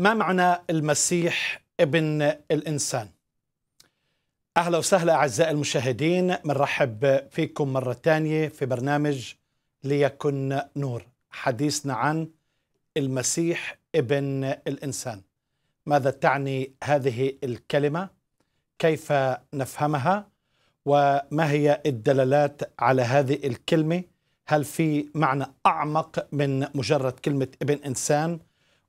ما معنى المسيح ابن الإنسان؟ أهلا وسهلا أعزائي المشاهدين بنرحب فيكم مرة تانية في برنامج ليكن نور حديثنا عن المسيح ابن الإنسان ماذا تعني هذه الكلمة؟ كيف نفهمها؟ وما هي الدلالات على هذه الكلمة؟ هل في معنى أعمق من مجرد كلمة ابن إنسان؟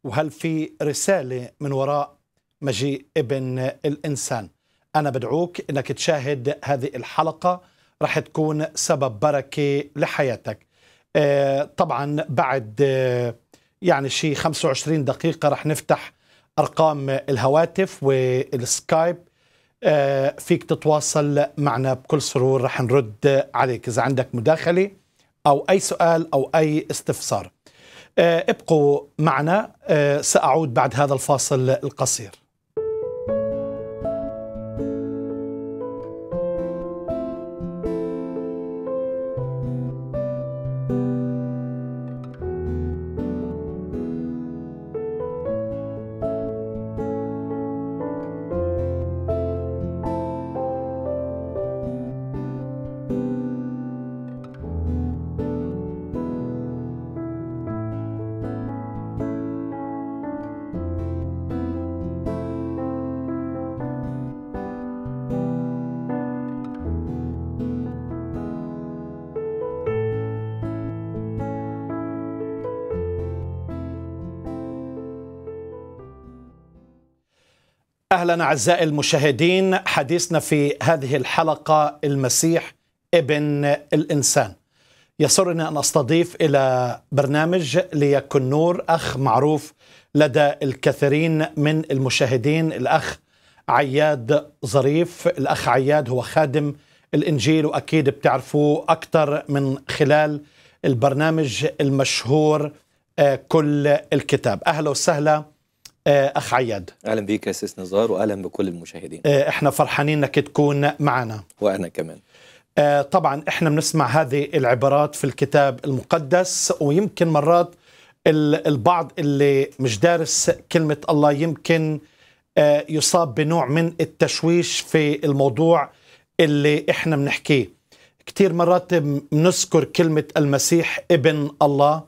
وهل في رسالة من وراء مجيء ابن الإنسان؟ أنا بدعوك أنك تشاهد هذه الحلقة رح تكون سبب بركة لحياتك. آه طبعا بعد آه يعني شيء 25 دقيقة رح نفتح أرقام الهواتف والسكايب. آه فيك تتواصل معنا بكل سرور رح نرد عليك. إذا عندك مداخلة أو أي سؤال أو أي استفسار. ابقوا معنا. سأعود بعد هذا الفاصل القصير. أهلا أعزائي المشاهدين حديثنا في هذه الحلقة المسيح ابن الإنسان. يسرني أن أستضيف إلى برنامج ليكن نور أخ معروف لدى الكثيرين من المشاهدين الأخ عياد ظريف. الأخ عياد هو خادم الإنجيل وأكيد بتعرفوه أكثر من خلال البرنامج المشهور كل الكتاب. أهلا وسهلا. أخ عياد. أهلا بيك يا سيس نزار واهلا بكل المشاهدين. إحنا فرحانين إنك تكون معنا. وأنا كمان. طبعا إحنا بنسمع هذه العبارات في الكتاب المقدس ويمكن مرات البعض اللي مش دارس كلمة الله يمكن يصاب بنوع من التشويش في الموضوع اللي إحنا بنحكيه. كتير مرات بنذكر كلمة المسيح ابن الله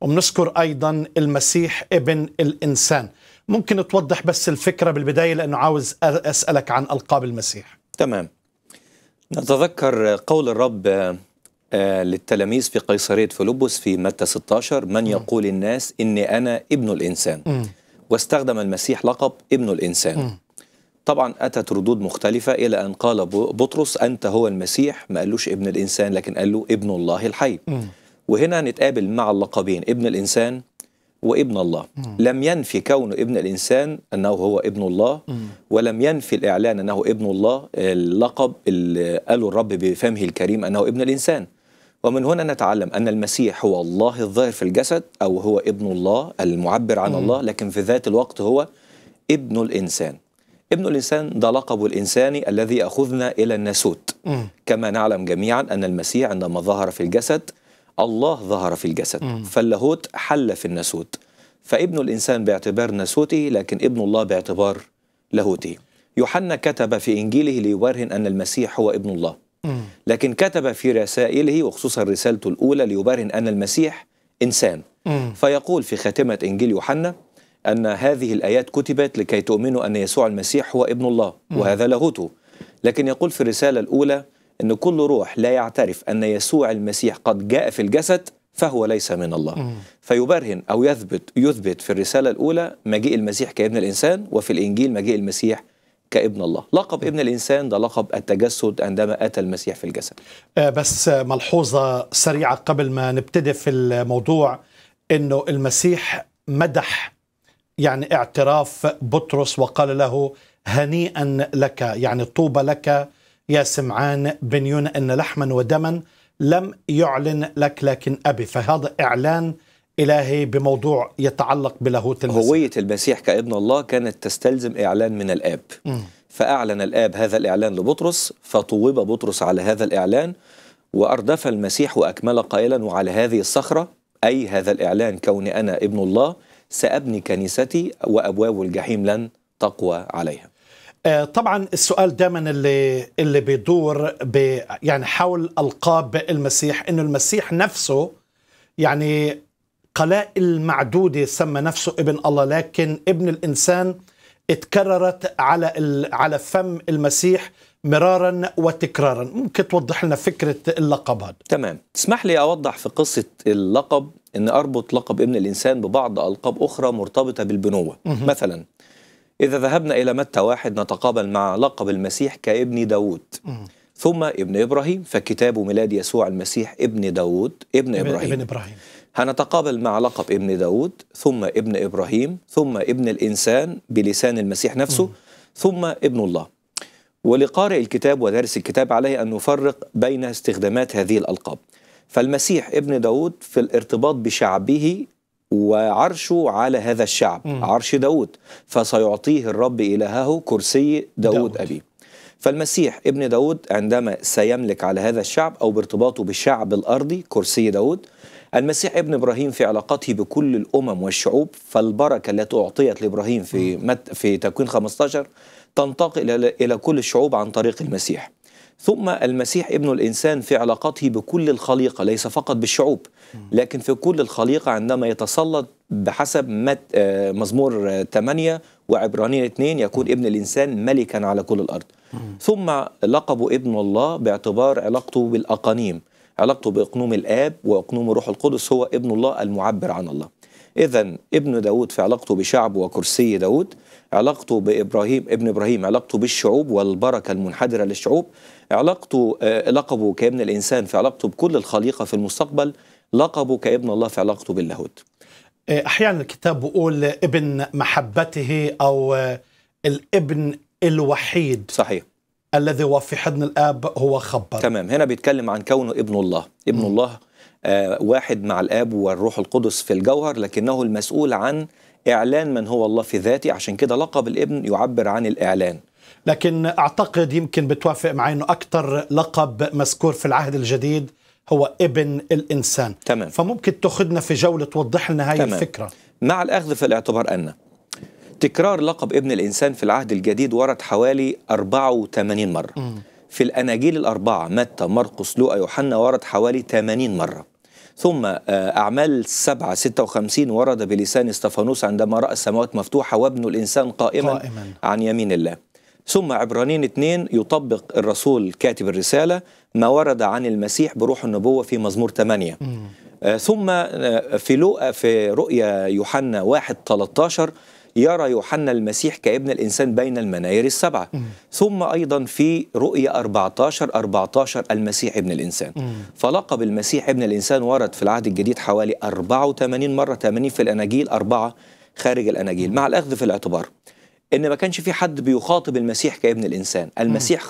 وبنذكر أيضا المسيح ابن الإنسان. ممكن توضح بس الفكرة بالبداية لأنه عاوز أسألك عن ألقاب المسيح. تمام. نتذكر قول الرب للتلاميذ في قيصرية فيلبس في متى 16 من يقول الناس إني أنا ابن الإنسان. م. واستخدم المسيح لقب ابن الإنسان. م. طبعا أتت ردود مختلفة إلى أن قال بطرس أنت هو المسيح. ما قالوش ابن الإنسان لكن قال له ابن الله الحي. م. وهنا نتقابل مع اللقبين ابن الإنسان وابن الله مم. لم ينفي كونه ابن الإنسان أنه هو ابن الله مم. ولم ينفي الإعلان أنه ابن الله اللقب اللي قاله الرب بفمه الكريم أنه ابن الإنسان ومن هنا نتعلم أن المسيح هو الله الظاهر في الجسد أو هو ابن الله المعبر عن مم. الله لكن في ذات الوقت هو ابن الإنسان ابن الإنسان ده لقب الإنساني الذي يأخذنا إلى الناسوت. كما نعلم جميعا أن المسيح عندما ظهر في الجسد الله ظهر في الجسد. فاللاهوت حل في الناسوت فابن الإنسان باعتبار ناسوته لكن ابن الله باعتبار لاهوته يوحنا كتب في إنجيله ليبرهن أن المسيح هو ابن الله. لكن كتب في رسائله وخصوصا رسالته الأولى ليبرهن أن المسيح إنسان. فيقول في خاتمة إنجيل يوحنا أن هذه الآيات كتبت لكي تؤمنوا أن يسوع المسيح هو ابن الله وهذا لاهوته. لكن يقول في الرسالة الأولى أن كل روح لا يعترف أن يسوع المسيح قد جاء في الجسد فهو ليس من الله. فيبرهن أو يثبت يثبت في الرسالة الأولى مجيء المسيح كابن الإنسان وفي الإنجيل مجيء المسيح كابن الله. لقب ابن الإنسان ده لقب التجسد عندما أتى المسيح في الجسد. آه، بس ملحوظة سريعة قبل ما نبتدي في الموضوع إنه المسيح مدح يعني اعتراف بطرس وقال له هنيئا لك يعني طوبى لك يا سمعان بن يونا إن لحما ودما لم يعلن لك لكن أبي. فهذا إعلان إلهي بموضوع يتعلق بلاهوت المسيح. هوية المسيح كابن الله كانت تستلزم إعلان من الآب. مم. فأعلن الآب هذا الإعلان لبطرس فطوب بطرس على هذا الإعلان وأردف المسيح وأكمل قائلا وعلى هذه الصخرة أي هذا الإعلان كوني أنا ابن الله سأبني كنيستي وأبواب الجحيم لن تقوى عليها. طبعا السؤال دائما اللي اللي بيدور ب يعني حول ألقاب المسيح إنه المسيح نفسه يعني قلائل معدوده سمى نفسه ابن الله لكن ابن الإنسان اتكررت على ال- على فم المسيح مرارا وتكرارا. ممكن توضح لنا فكرة اللقب هذا؟ تمام. اسمح لي أوضح في قصة اللقب أن أربط لقب ابن الإنسان ببعض ألقاب أخرى مرتبطة بالبنوة. مثلا إذا ذهبنا إلى متى واحد نتقابل مع لقب المسيح كابن داود؟ ثم ابن إبراهيم فكتاب ميلاد يسوع المسيح ابن داود ابن إبراهيم. ابن إبراهيم. هنتقابل مع لقب ابن داود ثم ابن إبراهيم ثم ابن الإنسان بلسان المسيح نفسه ثم ابن الله. ولقارئ الكتاب ودارس الكتاب عليه أن نفرق بين استخدامات هذه الألقاب. فالمسيح ابن داود في الارتباط بشعبه وعرشه على هذا الشعب مم. عرش داود فسيعطيه الرب إلهه كرسي داود, داود. أبيه فالمسيح ابن داود عندما سيملك على هذا الشعب أو بارتباطه بالشعب الأرضي كرسي داود المسيح ابن إبراهيم في علاقته بكل الأمم والشعوب فالبركة التي أعطيت لإبراهيم في, مت في تكوين 15 تنتقل إلى كل الشعوب عن طريق المسيح ثم المسيح ابن الإنسان في علاقته بكل الخليقة ليس فقط بالشعوب لكن في كل الخليقة عندما يتسلط بحسب آه، مزمور آه، 8 وعبرانيين 2 يكون ابن الإنسان ملكا على كل الأرض. ثم لقبه ابن الله باعتبار علاقته بالأقانيم علاقته بإقنوم الآب وإقنوم الروح القدس هو ابن الله المعبر عن الله. إذا ابن داود في علاقته بشعبه وكرسي داود علاقته بإبراهيم ابن إبراهيم علاقته بالشعوب والبركة المنحدرة للشعوب علاقته آه، لقبه كابن الإنسان في علاقته بكل الخليقة في المستقبل لقبه كابن الله في علاقته باللاهوت. أحيانا الكتاب بيقول ابن محبته أو الابن الوحيد. صحيح. الذي هو في حضن الآب هو خبر. تمام. هنا بيتكلم عن كونه ابن الله. ابن مم. الله آه واحد مع الآب والروح القدس في الجوهر لكنه المسؤول عن إعلان من هو الله في ذاته. عشان كده لقب الابن يعبر عن الإعلان. لكن أعتقد يمكن بتوافق معي إنه أكثر لقب مذكور في العهد الجديد هو ابن الإنسان. تمام. فممكن تأخذنا في جولة توضح لنا هاي تمام. الفكرة. مع الأخذ في الاعتبار أن تكرار لقب ابن الإنسان في العهد الجديد ورد حوالي 84 مرة. مم. في الأناجيل الأربعة متى مرقس لوقا يوحنا ورد حوالي 80 مرة. ثم آه، أعمال سبعة ستة وخمسين ورد بلسان استفانوس عندما رأى السماوات مفتوحة وابن الإنسان قائما, قائما. عن يمين الله. ثم عبرانيين اثنين يطبق الرسول كاتب الرسالة ما ورد عن المسيح بروح النبوة في مزمور 8 مم. آه، ثم آه، في لوقا في رؤيا يوحنا 1 13 يرى يوحنا المسيح كابن الإنسان بين المناير السبعة مم. ثم أيضا في رؤيا 14 14 المسيح ابن الإنسان مم. فلقب المسيح ابن الإنسان ورد في العهد الجديد حوالي 84 مرة 80 في الأناجيل أربعة خارج الأناجيل مع الأخذ في الاعتبار إن ما كانش في حد بيخاطب المسيح كابن الإنسان المسيح.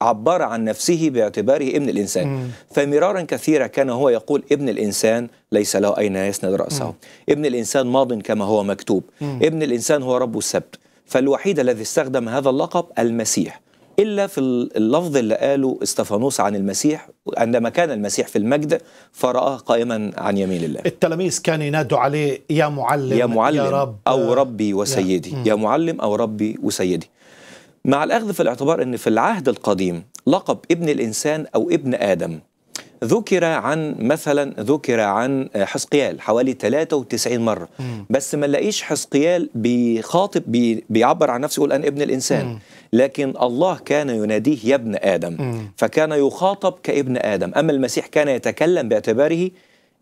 عبر عن نفسه باعتباره ابن الإنسان. مم. فمرارا كثيرا كان هو يقول ابن الإنسان ليس له أين يسند رأسه. مم. ابن الإنسان ماض كما هو مكتوب. مم. ابن الإنسان هو رب السبت. فالوحيد الذي استخدم هذا اللقب المسيح. إلا في اللفظ اللي قاله إستفانوس عن المسيح عندما كان المسيح في المجد فرآه قائما عن يمين الله. التلاميذ كانوا ينادوا عليه يا معلم يا معلم يا رب. أو ربي وسيدي. مم. يا معلم أو ربي وسيدي. مع الأخذ في الاعتبار أن في العهد القديم لقب ابن الإنسان أو ابن آدم ذكر عن مثلا ذكر عن حسقيال حوالي 93 مرة مم. بس ما نلاقيش حسقيال بيخاطب بي بيعبر عن نفسه يقول أنا ابن الإنسان مم. لكن الله كان يناديه يا ابن آدم مم. فكان يخاطب كابن آدم أما المسيح كان يتكلم باعتباره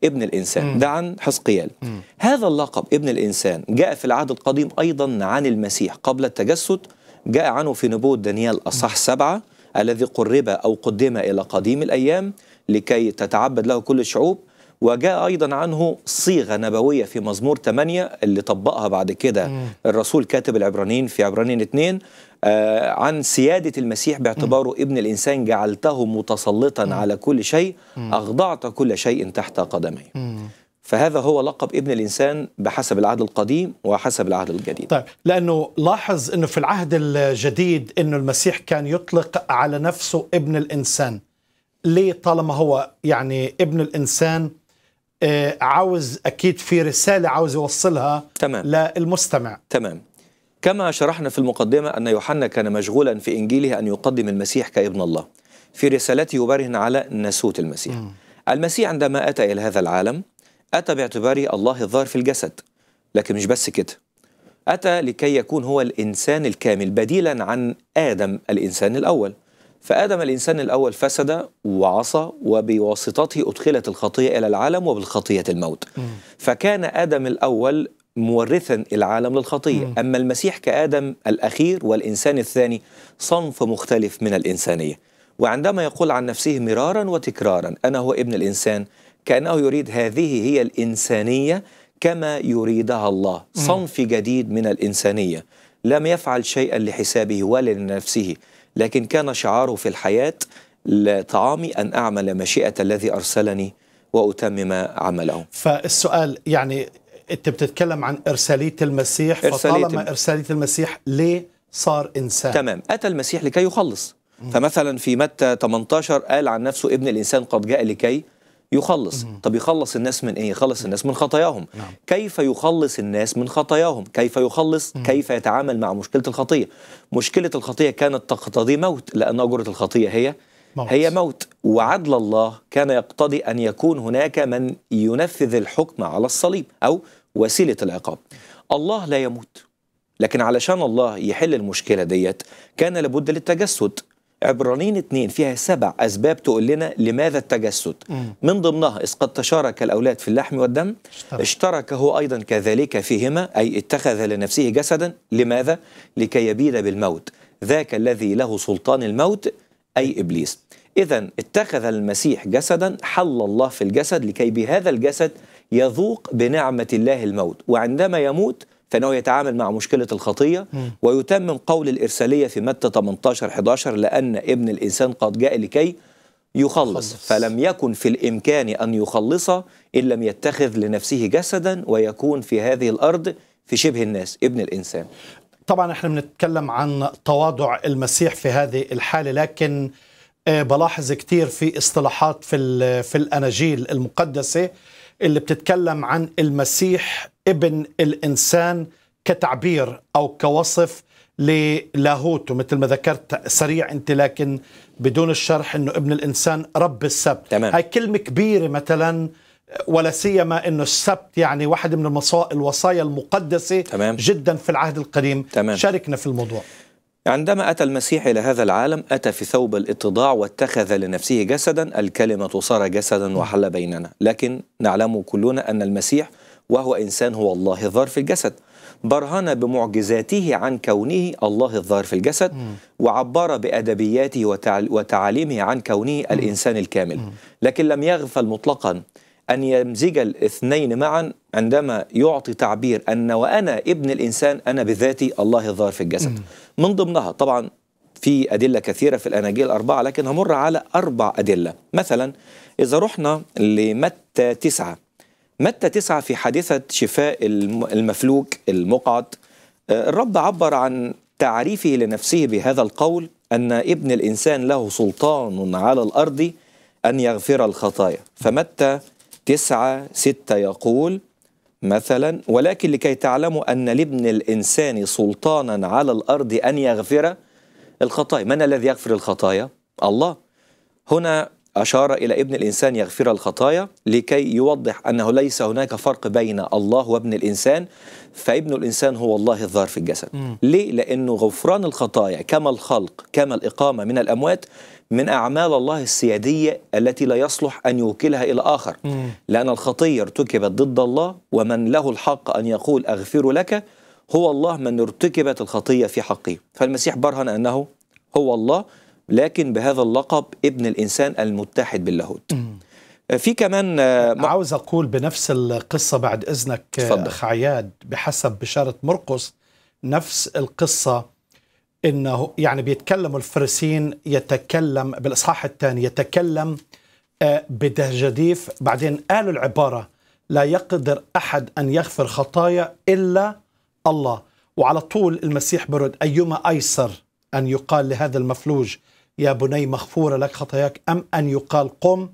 ابن الإنسان مم. ده عن حسقيال مم. هذا اللقب ابن الإنسان جاء في العهد القديم أيضا عن المسيح قبل التجسد جاء عنه في نبوة دانيال أصح سبعة الذي قرب أو قدم إلى قديم الأيام لكي تتعبد له كل الشعوب وجاء أيضا عنه صيغة نبوية في مزمور 8 اللي طبقها بعد كده. الرسول كاتب العبرانيين في عبرانيين 2 آه عن سيادة المسيح باعتباره ابن الإنسان جعلته متسلطا على كل شيء أخضعت كل شيء تحت قدمي. فهذا هو لقب ابن الإنسان بحسب العهد القديم وحسب العهد الجديد. طيب لأنه لاحظ إنه في العهد الجديد إنه المسيح كان يطلق على نفسه ابن الإنسان. ليه؟ طالما هو يعني ابن الإنسان آه، عاوز أكيد في رسالة عاوز يوصلها تمام. للمستمع. تمام. كما شرحنا في المقدمة أن يوحنا كان مشغولا في إنجيله أن يقدم المسيح كابن الله. في رسالته يبرهن على ناسوت المسيح. مم. المسيح عندما أتى إلى هذا العالم أتى باعتباره الله الظاهر في الجسد لكن مش بس كده. أتى لكي يكون هو الإنسان الكامل بديلا عن آدم الإنسان الأول. فآدم الإنسان الأول فسد وعصى وبواسطته أدخلت الخطية إلى العالم وبالخطية الموت. فكان آدم الأول مورثا العالم للخطية. أما المسيح كآدم الأخير والإنسان الثاني صنف مختلف من الإنسانية. وعندما يقول عن نفسه مرارا وتكرارا أنا هو ابن الإنسان كأنه يريد هذه هي الإنسانية كما يريدها الله. صنف جديد من الإنسانية. لم يفعل شيئا لحسابه ولا لنفسه لكن كان شعاره في الحياة لطعامي أن أعمل مشيئة الذي أرسلني وأتمم عمله. فالسؤال يعني أنت بتتكلم عن إرسالية المسيح إرسالية فطالما الم- إرسالية المسيح ليه صار إنسان؟ تمام. أتى المسيح لكي يخلص. فمثلا في متى 18 قال عن نفسه ابن الإنسان قد جاء لكي يخلص. طب يخلص الناس من إيه؟ يخلص الناس من خطاياهم. نعم. كيف يخلص الناس من خطاياهم؟ كيف يخلص؟ كيف يتعامل مع مشكلة الخطية؟ مشكلة الخطية كانت تقتضي موت لأن أجرة الخطية هي موت. هي موت. وعدل الله كان يقتضي أن يكون هناك من ينفذ الحكم على الصليب أو وسيلة العقاب. الله لا يموت. لكن علشان الله يحل المشكلة ديت كان لابد للتجسد. عبرانيين اتنين فيها سبع أسباب تقول لنا لماذا التجسد. مم. من ضمنها إذ قد تشارك الأولاد في اللحم والدم. اشترك. اشترك هو أيضا كذلك فيهما أي اتخذ لنفسه جسدا. لماذا؟ لكي يبيد بالموت. ذاك الذي له سلطان الموت أي إبليس. إذا اتخذ المسيح جسدا حل الله في الجسد. لكي بهذا الجسد يذوق بنعمة الله الموت. وعندما يموت فإنه يتعامل مع مشكلة الخطية مم. ويتمم قول الإرسالية في متى 18 11 لأن ابن الإنسان قد جاء لكي يخلص. فلم يكن في الإمكان أن يخلص إن لم يتخذ لنفسه جسدا ويكون في هذه الأرض في شبه الناس ابن الإنسان طبعا إحنا بنتكلم عن تواضع المسيح في هذه الحالة لكن آه، بلاحظ كتير في اصطلاحات في في الأناجيل المقدسة اللي بتتكلم عن المسيح ابن الإنسان كتعبير أو كوصف للاهوته مثل ما ذكرت سريع أنت لكن بدون الشرح إنه ابن الإنسان رب السبت تمام. هاي كلمة كبيرة مثلا ولا سيما إنه السبت يعني واحد من الوصايا المقدسة تمام. جدا في العهد القديم تمام. شاركنا في الموضوع عندما أتى المسيح إلى هذا العالم أتى في ثوب الإتضاع واتخذ لنفسه جسدا الكلمة صار جسدا وحل بيننا. لكن نعلم كلنا أن المسيح وهو إنسان هو الله الظاهر في الجسد. برهن بمعجزاته عن كونه الله الظاهر في الجسد وعبر بأدبياته وتعاليمه عن كونه الإنسان الكامل. لكن لم يغفل مطلقا أن يمزج الاثنين معا عندما يعطي تعبير أن وأنا ابن الإنسان أنا بذاتي الله الظاهر في الجسد. من ضمنها طبعا في أدلة كثيرة في الأناجيل الأربعة لكن همر على أربع أدلة. مثلا إذا رحنا لمتى تسعة؟ متى تسعة في حادثة شفاء الم- المفلوج المقعد آه، الرب عبر عن تعريفه لنفسه بهذا القول أن ابن الإنسان له سلطان على الأرض أن يغفر الخطايا. فمتى تسعة ستة يقول مثلا ولكن لكي تعلموا أن لابن الإنسان سلطانا على الأرض أن يغفر الخطايا من الذي يغفر الخطايا؟ الله هنا أشار إلى ابن الإنسان يغفر الخطايا لكي يوضح أنه ليس هناك فرق بين الله وابن الإنسان فابن الإنسان هو الله الظاهر في الجسد. ليه؟ لأنه غفران الخطايا كما الخلق كما الإقامة من الأموات من أعمال الله السيادية التي لا يصلح أن يوكلها إلى آخر. لأن الخطية ارتكبت ضد الله ومن له الحق أن يقول أغفر لك هو الله من ارتكبت الخطية في حقه. فالمسيح برهن أنه هو الله لكن بهذا اللقب ابن الإنسان المتحد باللاهوت. في كمان آه، م- عاوز أقول بنفس القصة بعد إذنك تفضل. أخ عياد بحسب بشارة مرقس نفس القصة إنه يعني بيتكلموا الفريسيين يتكلم بالإصحاح الثاني يتكلم آه، بدهجديف بعدين قالوا العبارة لا يقدر أحد أن يغفر خطايا إلا الله. وعلى طول المسيح برد أيما أيسر أن يقال لهذا المفلوج يا بني مغفورة لك خطاياك. أم أن يقال قم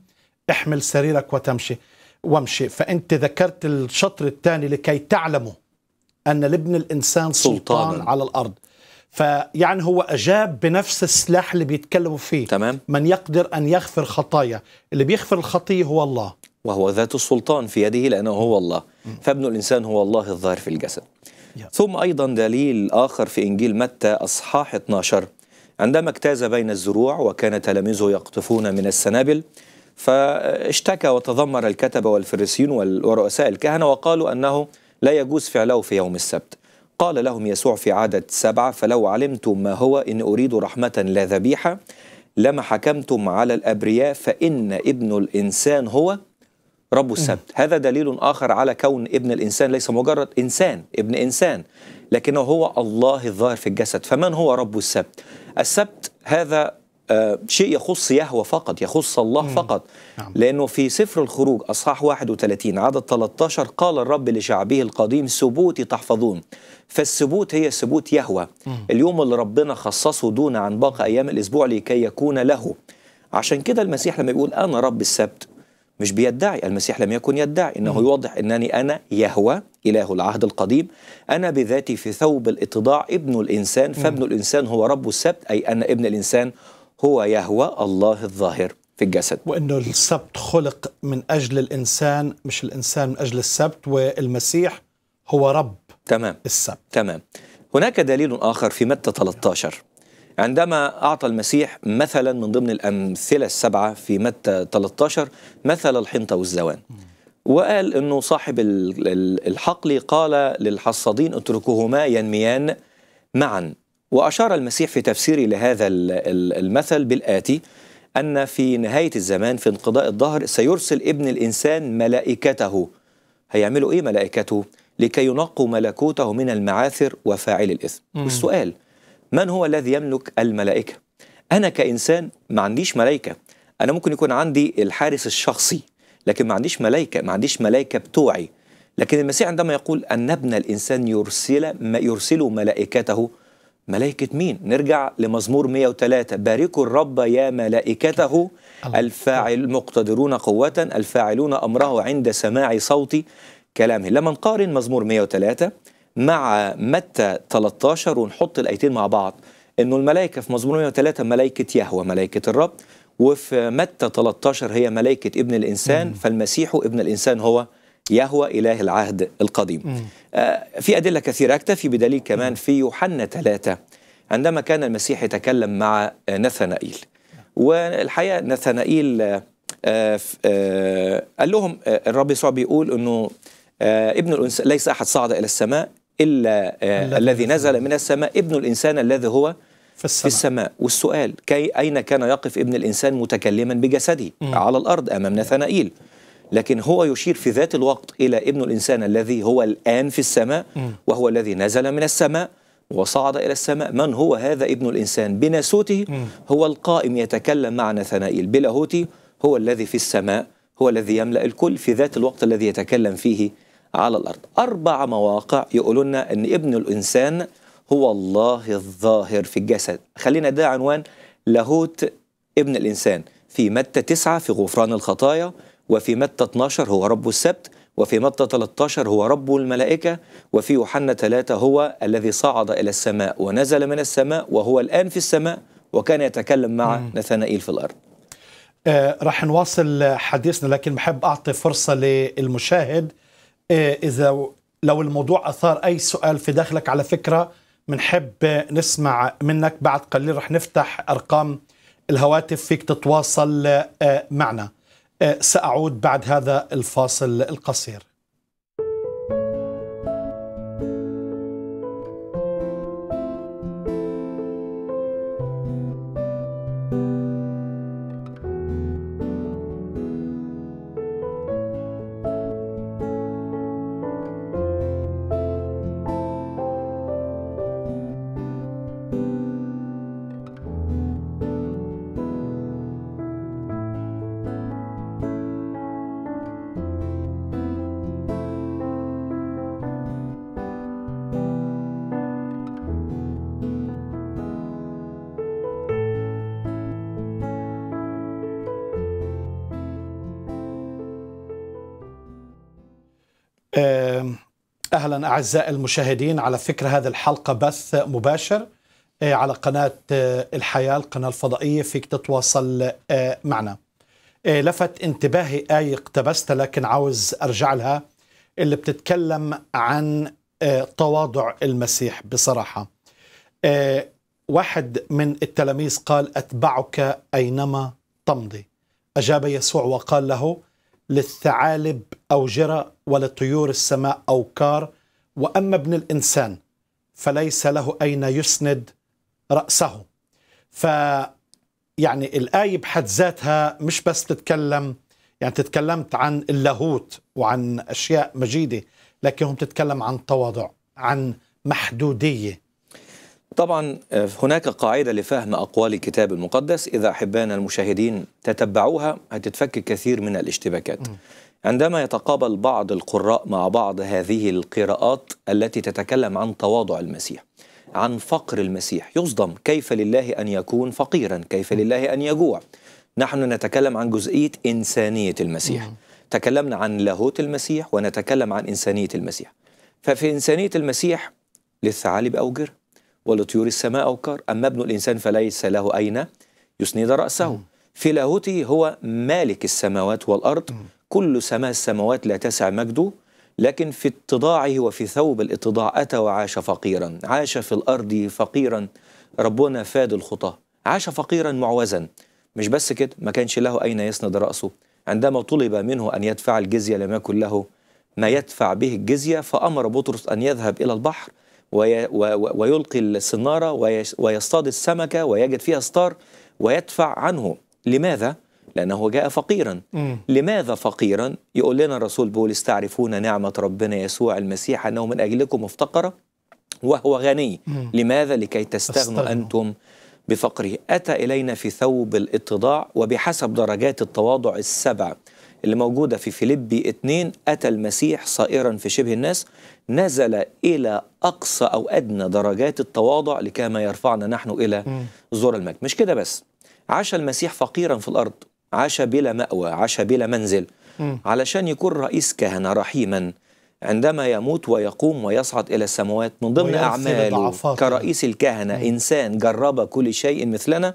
احمل سريرك وتمشي وامشي. فأنت ذكرت الشطر الثاني لكي تعلموا أن لابن الإنسان سلطان سلطاناً. على الأرض. فيعني هو أجاب بنفس السلاح اللي بيتكلموا فيه. تمام. من يقدر أن يغفر خطايا. اللي بيغفر الخطية هو الله. وهو ذات السلطان في يده لأنه هو الله. فابن الإنسان هو الله الظاهر في الجسد. ثم أيضا دليل آخر في إنجيل متى أصحاح 12 عندما اجتاز بين الزروع وكان تلاميذه يقطفون من السنابل فاشتكى وتذمر الكتبة والفريسيون وال- ورؤساء الكهنة وقالوا أنه لا يجوز فعله في يوم السبت. قال لهم يسوع في عدد سبعة فلو علمتم ما هو إن أريد رحمة لا ذبيحة لما حكمتم على الأبرياء فإن ابن الإنسان هو رب السبت. هذا دليل آخر على كون ابن الإنسان ليس مجرد إنسان ابن إنسان لكنه هو الله الظاهر في الجسد. فمن هو رب السبت؟ السبت هذا آه شيء يخص يهوى فقط يخص الله فقط. نعم. لأنه في سفر الخروج أصحاح 31 عدد 13 قال الرب لشعبه القديم سبوتي تحفظون. فالسبوت هي سبوت يهوى. اليوم اللي ربنا خصصه دون عن باقي أيام الأسبوع لكي يكون له. عشان كده المسيح لما يقول أنا رب السبت مش بيدعي المسيح لم يكن يدعي. إنه يوضح إنني أنا يهوى إله العهد القديم. أنا بذاتي في ثوب الإتضاع ابن الإنسان. فابن الإنسان هو رب السبت أي أن ابن الإنسان هو يهوى الله الظاهر في الجسد. وانه السبت خلق من أجل الإنسان مش الإنسان من أجل السبت والمسيح هو رب تمام. السبت. تمام. هناك دليل آخر في متى 13 عندما أعطى المسيح مثلا من ضمن الأمثلة السبعة في متى 13 مثل الحنطة والزوان. وقال أنه صاحب ال- ال- الحقل قال للحصادين اتركوهما ينميان معا. وأشار المسيح في تفسيره لهذا ال- ال- المثل بالآتي أن في نهاية الزمان في انقضاء الظهر سيرسل ابن الإنسان ملائكته. هيعملوا إيه ملائكته؟ لكي ينقوا ملكوته من المعاثر وفاعل الإثم. والسؤال من هو الذي يملك الملائكة؟ أنا كإنسان ما عنديش ملائكة. أنا ممكن يكون عندي الحارس الشخصي لكن ما عنديش ملائكة ما عنديش ملائكة بتوعي. لكن المسيح عندما يقول أن ابن الإنسان يرسل ما يرسل ملائكته ملائكة مين؟ نرجع لمزمور 103 باركوا الرب يا ملائكته. الفاعل المقتدرون قوة الفاعلون أمره عند سماع صوت كلامه. لما نقارن مزمور 103 مع متى 13 ونحط الآيتين مع بعض. إنه الملائكة في مزمور 103 ملائكة يهوى ملائكة الرب. وفي متى 13 هي ملائكة ابن الإنسان. فالمسيح ابن الإنسان هو يهوى إله العهد القديم. آه في أدلة كثيرة أكتفي بدليل كمان في يوحنا ثلاثة عندما كان المسيح يتكلم مع نثنائيل. والحقيقة نثنائيل آه، آه، آه، قال لهم آه، الرب يسوع بيقول أنه آه، ابن الإنسان ليس أحد صعد إلى السماء إلا آه، الذي نزل. من السماء. ابن الإنسان الذي هو في في السماء. السماء. والسؤال كي أين كان يقف ابن الإنسان متكلما بجسده على الأرض أمام نثنائيل؟ لكن هو يشير في ذات الوقت إلى ابن الإنسان الذي هو الآن في السماء وهو الذي نزل من السماء وصعد إلى السماء. من هو هذا ابن الإنسان؟ بناسوته هو القائم يتكلم مع نثنائيل. بلاهوته هو الذي في السماء هو الذي يملأ الكل في ذات الوقت الذي يتكلم فيه على الأرض. أربع مواقع يقولون لنا أن ابن الإنسان هو الله الظاهر في الجسد. خلينا ده عنوان لاهوت ابن الإنسان. في متى تسعة في غفران الخطايا وفي متى 12 هو رب السبت وفي متى 13 هو رب الملائكة وفي يوحنا 3 هو الذي صعد إلى السماء ونزل من السماء وهو الآن في السماء وكان يتكلم مع نثنائيل في الأرض. آه رح نواصل حديثنا لكن بحب أعطي فرصة للمشاهد. آه إذا لو الموضوع أثار أي سؤال في داخلك على فكرة بنحب نسمع منك. بعد قليل رح نفتح أرقام الهواتف فيك تتواصل آه معنا. آه سأعود بعد هذا الفاصل القصير. أهلا أعزائي المشاهدين على فكرة هذه الحلقة بث مباشر آه، على قناة آه، الحياة القناة الفضائية فيك تتواصل آه، معنا. لفت انتباهي آية اقتبستها لكن عاوز أرجع لها اللي بتتكلم عن تواضع المسيح بصراحة. واحد من التلاميذ قال أتبعك أينما تمضي. أجاب يسوع وقال له للثعالب أوجرة ولطيور السماء أوكار وأما ابن الإنسان فليس له أين يسند رأسه. ف يعني الآية بحد ذاتها مش بس تتكلم يعني تتكلمت عن اللاهوت وعن أشياء مجيدة لكن هم تتكلم عن تواضع عن محدودية. طبعا آه، هناك قاعدة لفهم أقوال الكتاب المقدس إذا أحبائنا المشاهدين تتبعوها هتتفك كثير من الاشتباكات. عندما يتقابل بعض القراء مع بعض هذه القراءات التي تتكلم عن تواضع المسيح عن فقر المسيح يصدم كيف لله أن يكون فقيرا كيف لله أن يجوع. نحن نتكلم عن جزئية إنسانية المسيح. تكلمنا عن لاهوت المسيح ونتكلم عن إنسانية المسيح. ففي إنسانية المسيح للثعالب أوجر ولطيور السماء أوكار أما ابن الإنسان فليس له أين يسند رأسه. في لاهوته هو مالك السماوات والأرض. كل سماء السماوات لا تسع مجده لكن في اتضاعه وفي ثوب الاتضاع أتى وعاش فقيرا. عاش في الأرض فقيرا. ربنا فاد الخطاة عاش فقيرا معوزا. مش بس كده ما كانش له أين يسند رأسه. عندما طلب منه أن يدفع الجزية لم يكن له ما يدفع به الجزية فأمر بطرس أن يذهب إلى البحر. ويلقي الصنارة ويصطاد السمكة ويجد فيها ستار ويدفع عنه لماذا؟ لأنه جاء فقيرا لماذا فقيرا؟ يقول لنا الرسول بولس تعرفون نعمة ربنا يسوع المسيح أنه من أجلكم افتقر وهو غني لماذا؟ لكي تستغنوا تستغنوا. أنتم بفقره أتى إلينا في ثوب الاتضاع وبحسب درجات التواضع السبع اللي موجودة في فيليبي 2 أتى المسيح صائرا في شبه الناس نزل إلى أقصى أو أدنى درجات التواضع لكما يرفعنا نحن إلى زور المجد. مش كده بس. عاش المسيح فقيرا في الأرض عاش بلا مأوى عاش بلا منزل علشان يكون رئيس كهنة رحيما عندما يموت ويقوم ويصعد إلى السماوات. من ضمن أعماله. كرئيس الكهنة إنسان جرب كل شيء مثلنا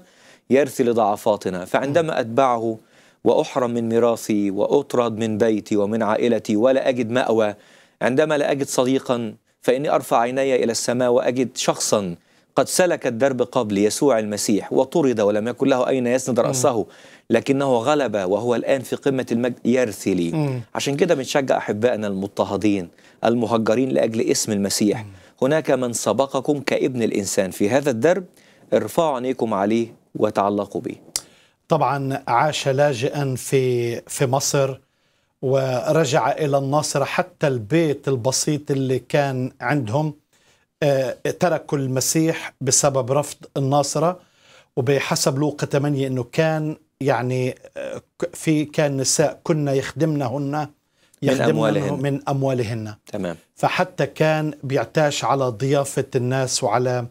يرثي لضعفاتنا فعندما أتبعه وأحرم من ميراثي وأطرد من بيتي ومن عائلتي ولا أجد مأوى. عندما لا أجد صديقا فإني أرفع عيني إلى السماء وأجد شخصا قد سلك الدرب قبلي يسوع المسيح وطرد ولم يكن له أين يسند رأسه لكنه غلب وهو الآن في قمة المجد يرثي لي عشان كده بنشجع أحبائنا المضطهدين المهجرين لأجل اسم المسيح. هناك من سبقكم كابن الإنسان في هذا الدرب ارفعوا عينيكم عليه وتعلقوا به. طبعا عاش لاجئا في في مصر ورجع إلى الناصره حتى البيت البسيط اللي كان عندهم. آه، تركوا المسيح بسبب رفض الناصرة وبحسب لوقا 8 إنه كان يعني آه، في كان نساء كنا يخدمنهن يخدمن أموالهن. من أموالهن. تمام. فحتى كان بيعتاش على ضيافة الناس وعلى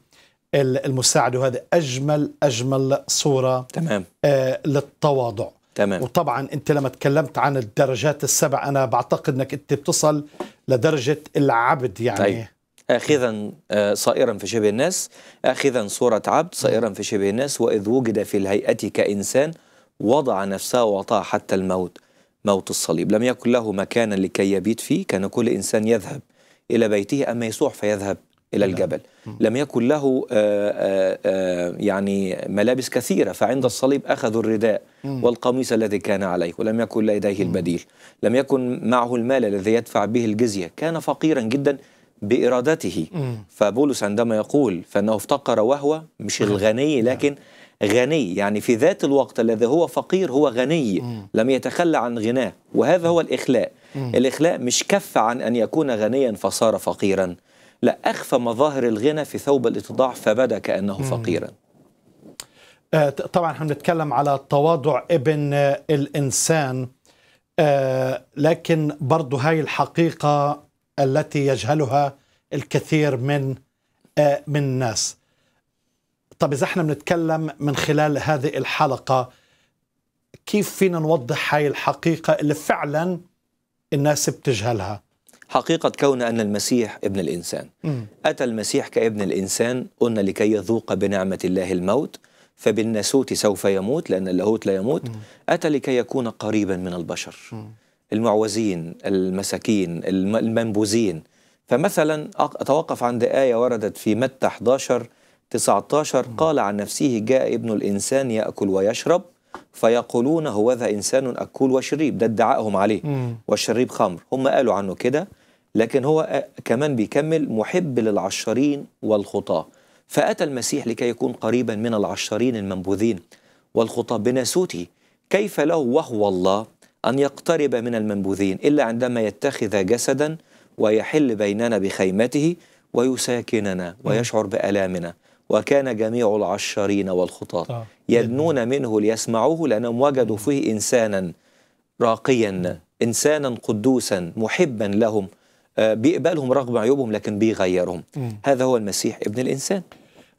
المساعده وهذا أجمل أجمل صورة تمام. آه، للتواضع. تمام. وطبعا أنت لما تكلمت عن الدرجات السبع أنا بعتقد أنك أنت بتصل لدرجة العبد يعني. طيب. آخذا آه، صائرا في شبه الناس. آخذا صورة عبد صائرا في شبه الناس. وإذ وجد في الهيئة كإنسان وضع نفسه وأطاع حتى الموت موت الصليب. لم يكن له مكانا لكي يبيت فيه. كان كل إنسان يذهب إلى بيته أما يسوع فيذهب. إلى الجبل. لم يكن له آه، آه، آه، يعني ملابس كثيرة فعند الصليب أخذوا الرداء والقميص الذي كان عليه ولم يكن لديه البديل. لم يكن معه المال الذي يدفع به الجزية. كان فقيرا جدا بإرادته. فبولس عندما يقول فأنه افتقر وهو مش الغني لكن غني يعني في ذات الوقت الذي هو فقير هو غني. لم يتخلى عن غناه. وهذا هو الإخلاء. الإخلاء مش كف عن أن يكون غنيا فصار فقيرا. لا أخفى مظاهر الغنى في ثوب الإتضاع فبدأ كأنه فقيرا. آه، طبعا إحنا بنتكلم على تواضع ابن الإنسان آه، لكن برضو هاي الحقيقة التي يجهلها الكثير من آه، من الناس. طب إذا إحنا بنتكلم من خلال هذه الحلقة كيف فينا نوضح هاي الحقيقة اللي فعلا الناس بتجهلها؟ حقيقة كون أن المسيح ابن الإنسان. أتى المسيح كابن الإنسان قلنا لكي يذوق بنعمة الله الموت فبالناسوت سوف يموت لأن اللاهوت لا يموت. أتى لكي يكون قريبا من البشر. المعوزين المساكين الم- المنبوذين. فمثلا أتوقف عند آية وردت في متى 11 19 قال عن نفسه جاء ابن الإنسان يأكل ويشرب فيقولون هوذا إنسان أكول وشريب. ده ادعائهم عليه. والشريب خمر. هم قالوا عنه كده. لكن هو كمان بيكمل محب للعشارين والخطاة. فأتى المسيح لكي يكون قريبا من العشارين المنبوذين والخطاة بناسوته. كيف له وهو الله أن يقترب من المنبوذين إلا عندما يتخذ جسدا ويحل بيننا بخيمته ويساكننا ويشعر بآلامنا وكان جميع العشارين والخطاة آه. يدنون منه ليسمعوه لأنهم وجدوا فيه إنسانا راقيا إنسانا قدوسا محبا لهم. بيقبلهم رغم عيوبهم لكن بيغيرهم. مم. هذا هو المسيح ابن الإنسان.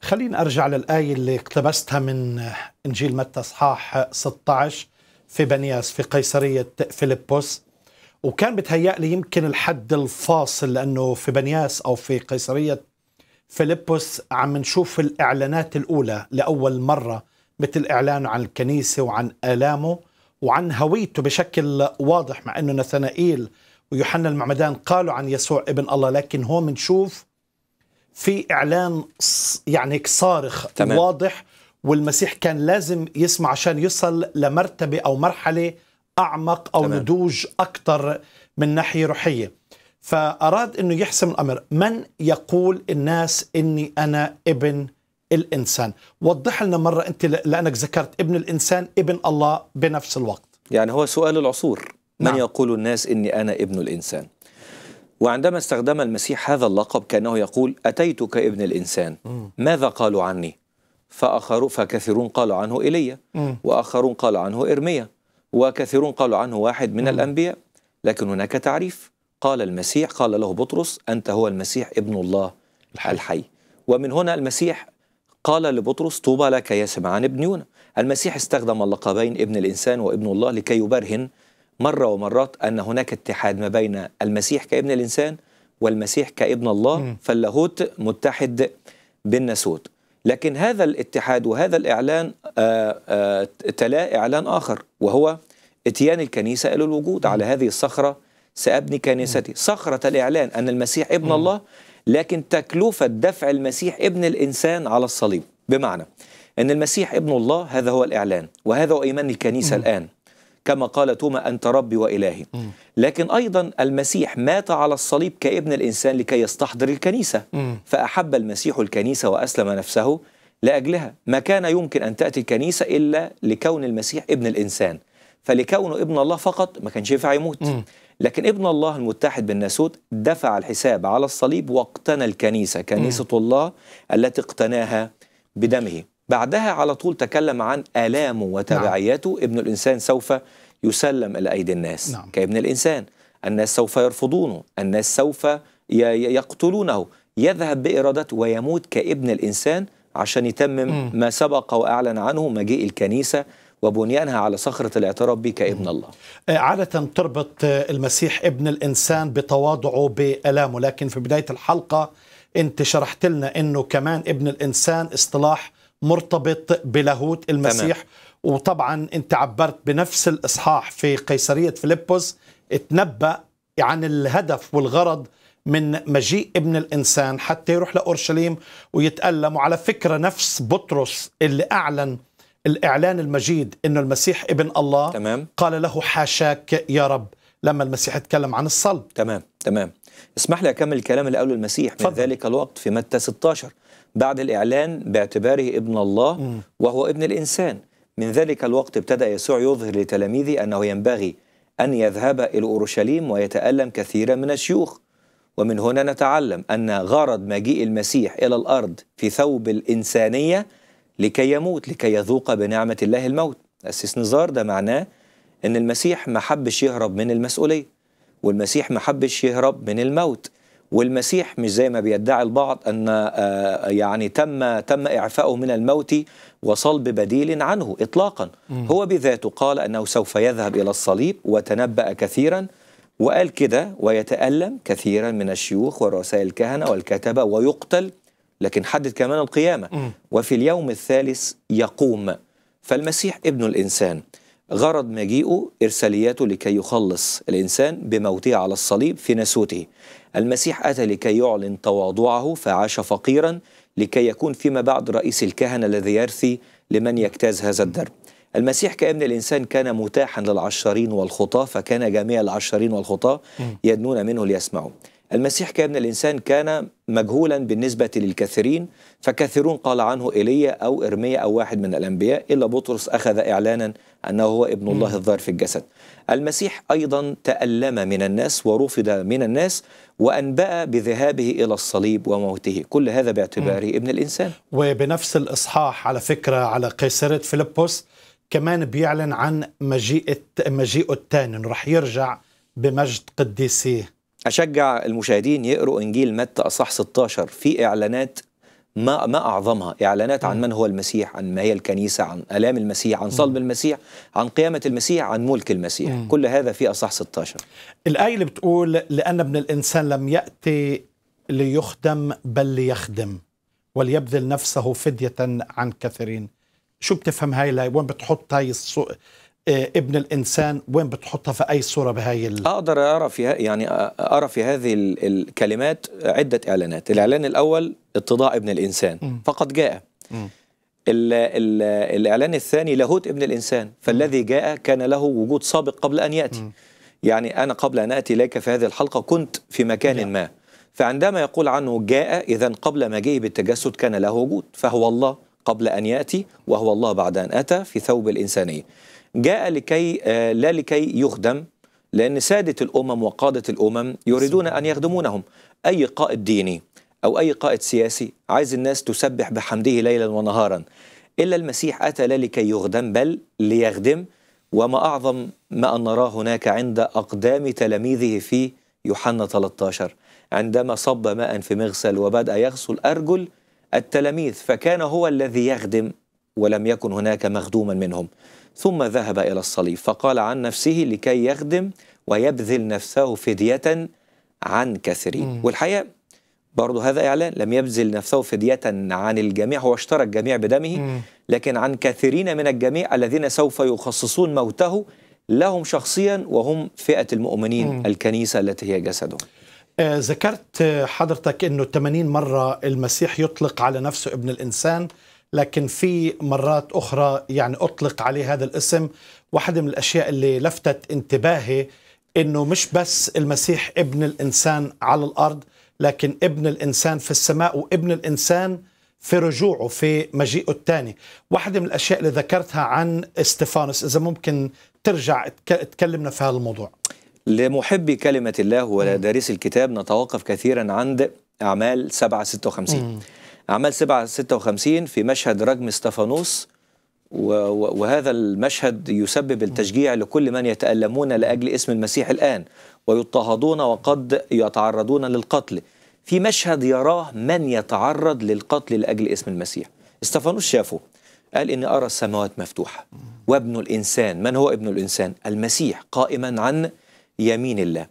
خليني أرجع للآية اللي اقتبستها من إنجيل متى أصحاح 16 في بنياس في قيصرية فيلبس وكان بتهيألي يمكن الحد الفاصل لأنه في بنياس أو في قيصرية فيلبس عم نشوف الإعلانات الأولى لأول مرة مثل إعلانه عن الكنيسة وعن آلامه وعن هويته بشكل واضح مع إنه نثنائيل ويوحنا المعمدان قالوا عن يسوع ابن الله لكن هو بنشوف في إعلان يعني هيك صارخ تمام. واضح والمسيح كان لازم يسمع عشان يصل لمرتبة أو مرحلة أعمق أو تمام. نضوج أكثر من ناحية روحية فأراد إنه يحسم الأمر من يقول الناس إني أنا ابن الإنسان وضح لنا مرة أنت لأنك ذكرت ابن الإنسان ابن الله بنفس الوقت يعني هو سؤال العصور من نعم. يقول الناس إني أنا ابن الإنسان؟ وعندما استخدم المسيح هذا اللقب كأنه يقول أتيت كابن الإنسان؟ ماذا قالوا عني؟ فآخرون فكثيرون قالوا عنه إيليا. وآخرون قالوا عنه إرميا وكثيرون قالوا عنه واحد من الأنبياء. لكن هناك تعريف. قال المسيح قال له بطرس أنت هو المسيح ابن الله الحي. الحي. ومن هنا المسيح قال لبطرس طوبى لك يا سمعان ابن يونا. المسيح استخدم اللقبين ابن الإنسان وابن الله لكي يبرهن مرة ومرات أن هناك اتحاد ما بين المسيح كابن الإنسان والمسيح كابن الله. فاللاهوت متحد بالناسوت. لكن هذا الاتحاد وهذا الإعلان آه، آه، تلا إعلان آخر وهو إتيان الكنيسة إلى الوجود على هذه الصخرة سأبني كنيستي. صخرة الإعلان أن المسيح ابن الله لكن تكلفة دفع المسيح ابن الإنسان على الصليب. بمعنى أن المسيح ابن الله هذا هو الإعلان وهذا هو إيمان الكنيسة الآن. كما قال توما أنت ربي وإلهي. لكن أيضا المسيح مات على الصليب كابن الإنسان لكي يستحضر الكنيسة. فأحب المسيح الكنيسة وأسلم نفسه لأجلها. ما كان يمكن أن تأتي الكنيسة إلا لكون المسيح ابن الإنسان. فلكونه ابن الله فقط ما كانش ينفع يموت. لكن ابن الله المتحد بالناسوت دفع الحساب على الصليب واقتنى الكنيسة كنيسة الله التي اقتناها بدمه. بعدها على طول تكلم عن آلامه وتبعياته. ابن الإنسان سوف يسلم إلى أيدي الناس نعم. كابن الإنسان. الناس سوف يرفضونه. الناس سوف يقتلونه. يذهب بإرادته ويموت كابن الإنسان عشان يتمم ما سبق وأعلن عنه مجيء الكنيسة وبنيانها على صخرة الاعتراف به كابن الله. آه، عادة تربط آه، المسيح ابن الإنسان بتواضعه بألامه لكن في بداية الحلقة أنت شرحت لنا أنه كمان ابن الإنسان اصطلاح مرتبط بلاهوت المسيح. تمام. وطبعا أنت عبرت بنفس الإصحاح في قيصرية فيلبس. اتنبأ عن الهدف والغرض من مجيء ابن الإنسان حتى يروح لأورشليم ويتألم. وعلى فكرة نفس بطرس اللي أعلن الإعلان المجيد أنه المسيح ابن الله. تمام. قال له حاشاك يا رب. لما المسيح اتكلم عن الصلب. تمام تمام. اسمح لي أكمل الكلام اللي قاله المسيح. من اتفضل. ذلك الوقت في متى 16 بعد الإعلان باعتباره ابن الله وهو ابن الإنسان. من ذلك الوقت ابتدأ يسوع يظهر لتلاميذه أنه ينبغي أن يذهب إلى أورشليم ويتألم كثيرا من الشيوخ. ومن هنا نتعلم أن غرض مجيء المسيح إلى الأرض في ثوب الإنسانية لكي يموت لكي يذوق بنعمة الله الموت. أسيس نزار ده معناه أن المسيح ما حبش يهرب من المسؤولية والمسيح ما حبش يهرب من الموت. والمسيح مش زي ما بيدعي البعض أن آه، يعني تم تم اعفائه من الموت وصلب بديل عنه اطلاقا. هو بذاته قال أنه سوف يذهب إلى الصليب وتنبأ كثيرا وقال كده ويتألم كثيرا من الشيوخ ورؤساء الكهنة والكتبة ويقتل لكن حدد كمان القيامة. مم. وفي اليوم الثالث يقوم. فالمسيح ابن الإنسان. غرض مجيئه إرسالياته لكي يخلص الإنسان بموته على الصليب في ناسوته المسيح أتى لكي يعلن تواضعه فعاش فقيرا لكي يكون فيما بعد رئيس الكهنة الذي يرثي لمن يجتاز هذا الدرب. المسيح كابن الإنسان كان متاحا للعشارين والخطاة فكان جميع العشارين والخطاة يدنون منه ليسمعوا. المسيح كابن الإنسان كان مجهولا بالنسبة للكثيرين فكثيرون قال عنه إيليا أو إرميا أو واحد من الأنبياء إلا بطرس أخذ إعلانا أنه هو ابن الله الظاهر في الجسد. المسيح أيضا تألم من الناس ورفض من الناس وأنبأ بذهابه إلى الصليب وموته. كل هذا باعتباره ابن الإنسان. وبنفس الإصحاح على فكرة على قيصرة فيلبس كمان بيعلن عن مجيء مجيئه الثاني رح يرجع بمجد قديسيه. أشجع المشاهدين يقروا إنجيل متى أصح 16 في إعلانات ما ما أعظمها. إعلانات عن من هو المسيح عن ما هي الكنيسة عن آلام المسيح عن صلب المسيح عن قيامة المسيح عن ملك المسيح. كل هذا في أصح 16 الآية اللي بتقول لأن ابن الإنسان لم يأتي ليخدم بل ليخدم وليبذل نفسه فدية عن كثيرين. شو بتفهم هاي وين بتحط هاي ابن الإنسان وين بتحطها في أي صورة بهاي ال... أقدر أرى في يعني أرى في هذه ال- الكلمات عدة إعلانات. الإعلان الأول اتضاع ابن الإنسان فقد جاء. مم. ال ال الإعلان الثاني لاهوت ابن الإنسان فالذي جاء كان له وجود سابق قبل أن يأتي. يعني أنا قبل أن أتي إليك في هذه الحلقة كنت في مكان ما. فعندما يقول عنه جاء إذا قبل مجيئه بالتجسد كان له وجود. فهو الله قبل أن يأتي وهو الله بعد أن أتى في ثوب الإنسانية. جاء لكي آه، لا لكي يخدم لأن سادة الأمم وقادة الأمم يريدون أن يخدمونهم. أي قائد ديني أو أي قائد سياسي عايز الناس تسبح بحمده ليلا ونهارا. إلا المسيح أتى لا لكي يخدم بل ليخدم. وما أعظم ما أن نراه هناك عند أقدام تلاميذه في يوحنا 13 عندما صب ماء في مغسل وبدأ يغسل أرجل التلاميذ فكان هو الذي يخدم ولم يكن هناك مخدوما منهم. ثم ذهب إلى الصليب فقال عن نفسه لكي يخدم ويبذل نفسه فدية عن كثيرين. والحقيقة برضه هذا إعلان لم يبذل نفسه فدية عن الجميع هو اشترى الجميع بدمه لكن عن كثيرين من الجميع الذين سوف يخصصون موته لهم شخصيا وهم فئة المؤمنين الكنيسة التي هي جسده. آه، ذكرت حضرتك إنه 80 مرة المسيح يطلق على نفسه ابن الإنسان لكن في مرات أخرى يعني أطلق عليه هذا الاسم. واحدة من الأشياء اللي لفتت انتباهي إنه مش بس المسيح ابن الإنسان على الأرض لكن ابن الإنسان في السماء وابن الإنسان في رجوعه في مجيئه الثاني واحدة من الأشياء اللي ذكرتها عن إستفانوس إذا ممكن ترجع تك- تكلمنا في هذا الموضوع. لمحبي كلمة الله ولدارس الكتاب نتوقف كثيرا عند أعمال 7 56 أعمال 7 56 في مشهد رجم استفانوس وهذا المشهد يسبب التشجيع لكل من يتألمون لأجل اسم المسيح الآن ويضطهدون وقد يتعرضون للقتل. في مشهد يراه من يتعرض للقتل لأجل اسم المسيح. استفانوس شافه قال إني أرى السماوات مفتوحة وابن الإنسان. من هو ابن الإنسان؟ المسيح قائما عن يمين الله.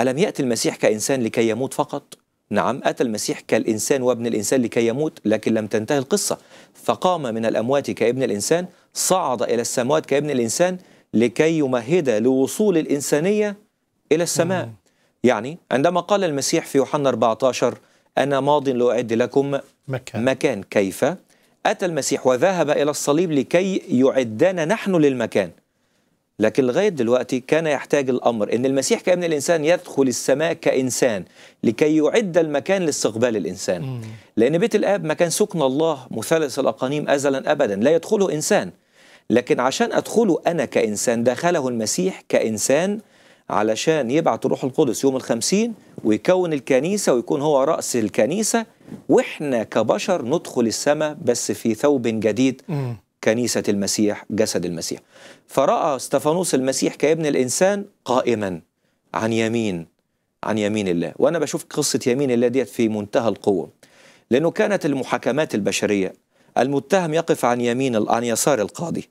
ألم يأتي المسيح كإنسان لكي يموت فقط؟ نعم أتى المسيح كالإنسان وابن الإنسان لكي يموت لكن لم تنتهي القصة. فقام من الأموات كابن الإنسان صعد إلى السماوات كابن الإنسان لكي يمهد لوصول الإنسانية إلى السماء. يعني عندما قال المسيح في يوحنا 14 أنا ماض لأعد لكم مكان. مكان. كيف؟ أتى المسيح وذهب إلى الصليب لكي يعدنا نحن للمكان. لكن لغاية دلوقتي كان يحتاج الأمر أن المسيح كابن الإنسان يدخل السماء كإنسان لكي يعد المكان لاستقبال الإنسان. لأن بيت الآب مكان سكن الله مثلث الأقانيم أزلا أبدا لا يدخله إنسان. لكن عشان أدخله أنا كإنسان دخله المسيح كإنسان علشان يبعت الروح القدس يوم الخمسين ويكون الكنيسة ويكون هو رأس الكنيسة وإحنا كبشر ندخل السماء بس في ثوب جديد. كنيسة المسيح جسد المسيح. فرأى استفانوس المسيح كابن الإنسان قائما عن يمين عن يمين الله. وأنا بشوف قصة يمين الله ديت في منتهى القوة. لأنه كانت المحاكمات البشرية المتهم يقف عن يمين عن يسار القاضي.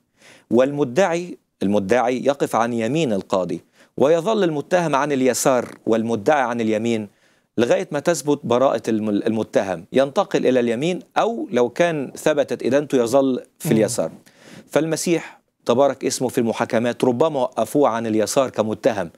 والمدعي المدعي يقف عن يمين القاضي. ويظل المتهم عن اليسار والمدعي عن اليمين. لغاية ما تثبت براءة الم- المتهم ينتقل إلى اليمين أو لو كان ثبتت إدانته يظل في اليسار. فالمسيح تبارك اسمه في المحاكمات ربما وقفوه عن اليسار كمتهم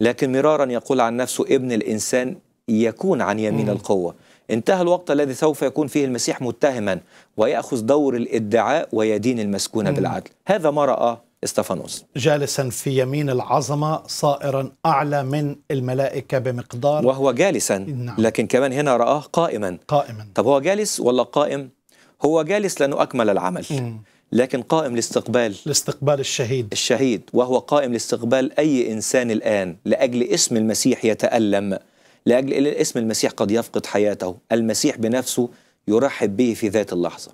لكن مرارا يقول عن نفسه ابن الإنسان يكون عن يمين القوة. انتهى الوقت الذي سوف يكون فيه المسيح متهما ويأخذ دور الإدعاء ويدين المسكون بالعدل. هذا ما رأى استفانوس جالسا في يمين العظمة صائرا أعلى من الملائكة بمقدار. وهو جالسا نعم. لكن كمان هنا رآه قائما. قائما. طب هو جالس ولا قائم؟ هو جالس لأنه أكمل العمل لكن قائم لاستقبال. لاستقبال الشهيد. الشهيد وهو قائم لاستقبال أي إنسان الآن لأجل اسم المسيح يتألم لأجل اسم المسيح قد يفقد حياته. المسيح بنفسه يرحب به في ذات اللحظة.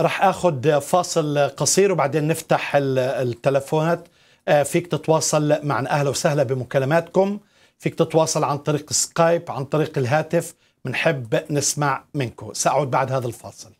رح اخذ فاصل قصير وبعدين نفتح ال- التلفونات. آه فيك تتواصل معنا. أهلا وسهلا بمكالماتكم. فيك تتواصل عن طريق سكايب عن طريق الهاتف. بنحب نسمع منكم. سأعود بعد هذا الفاصل.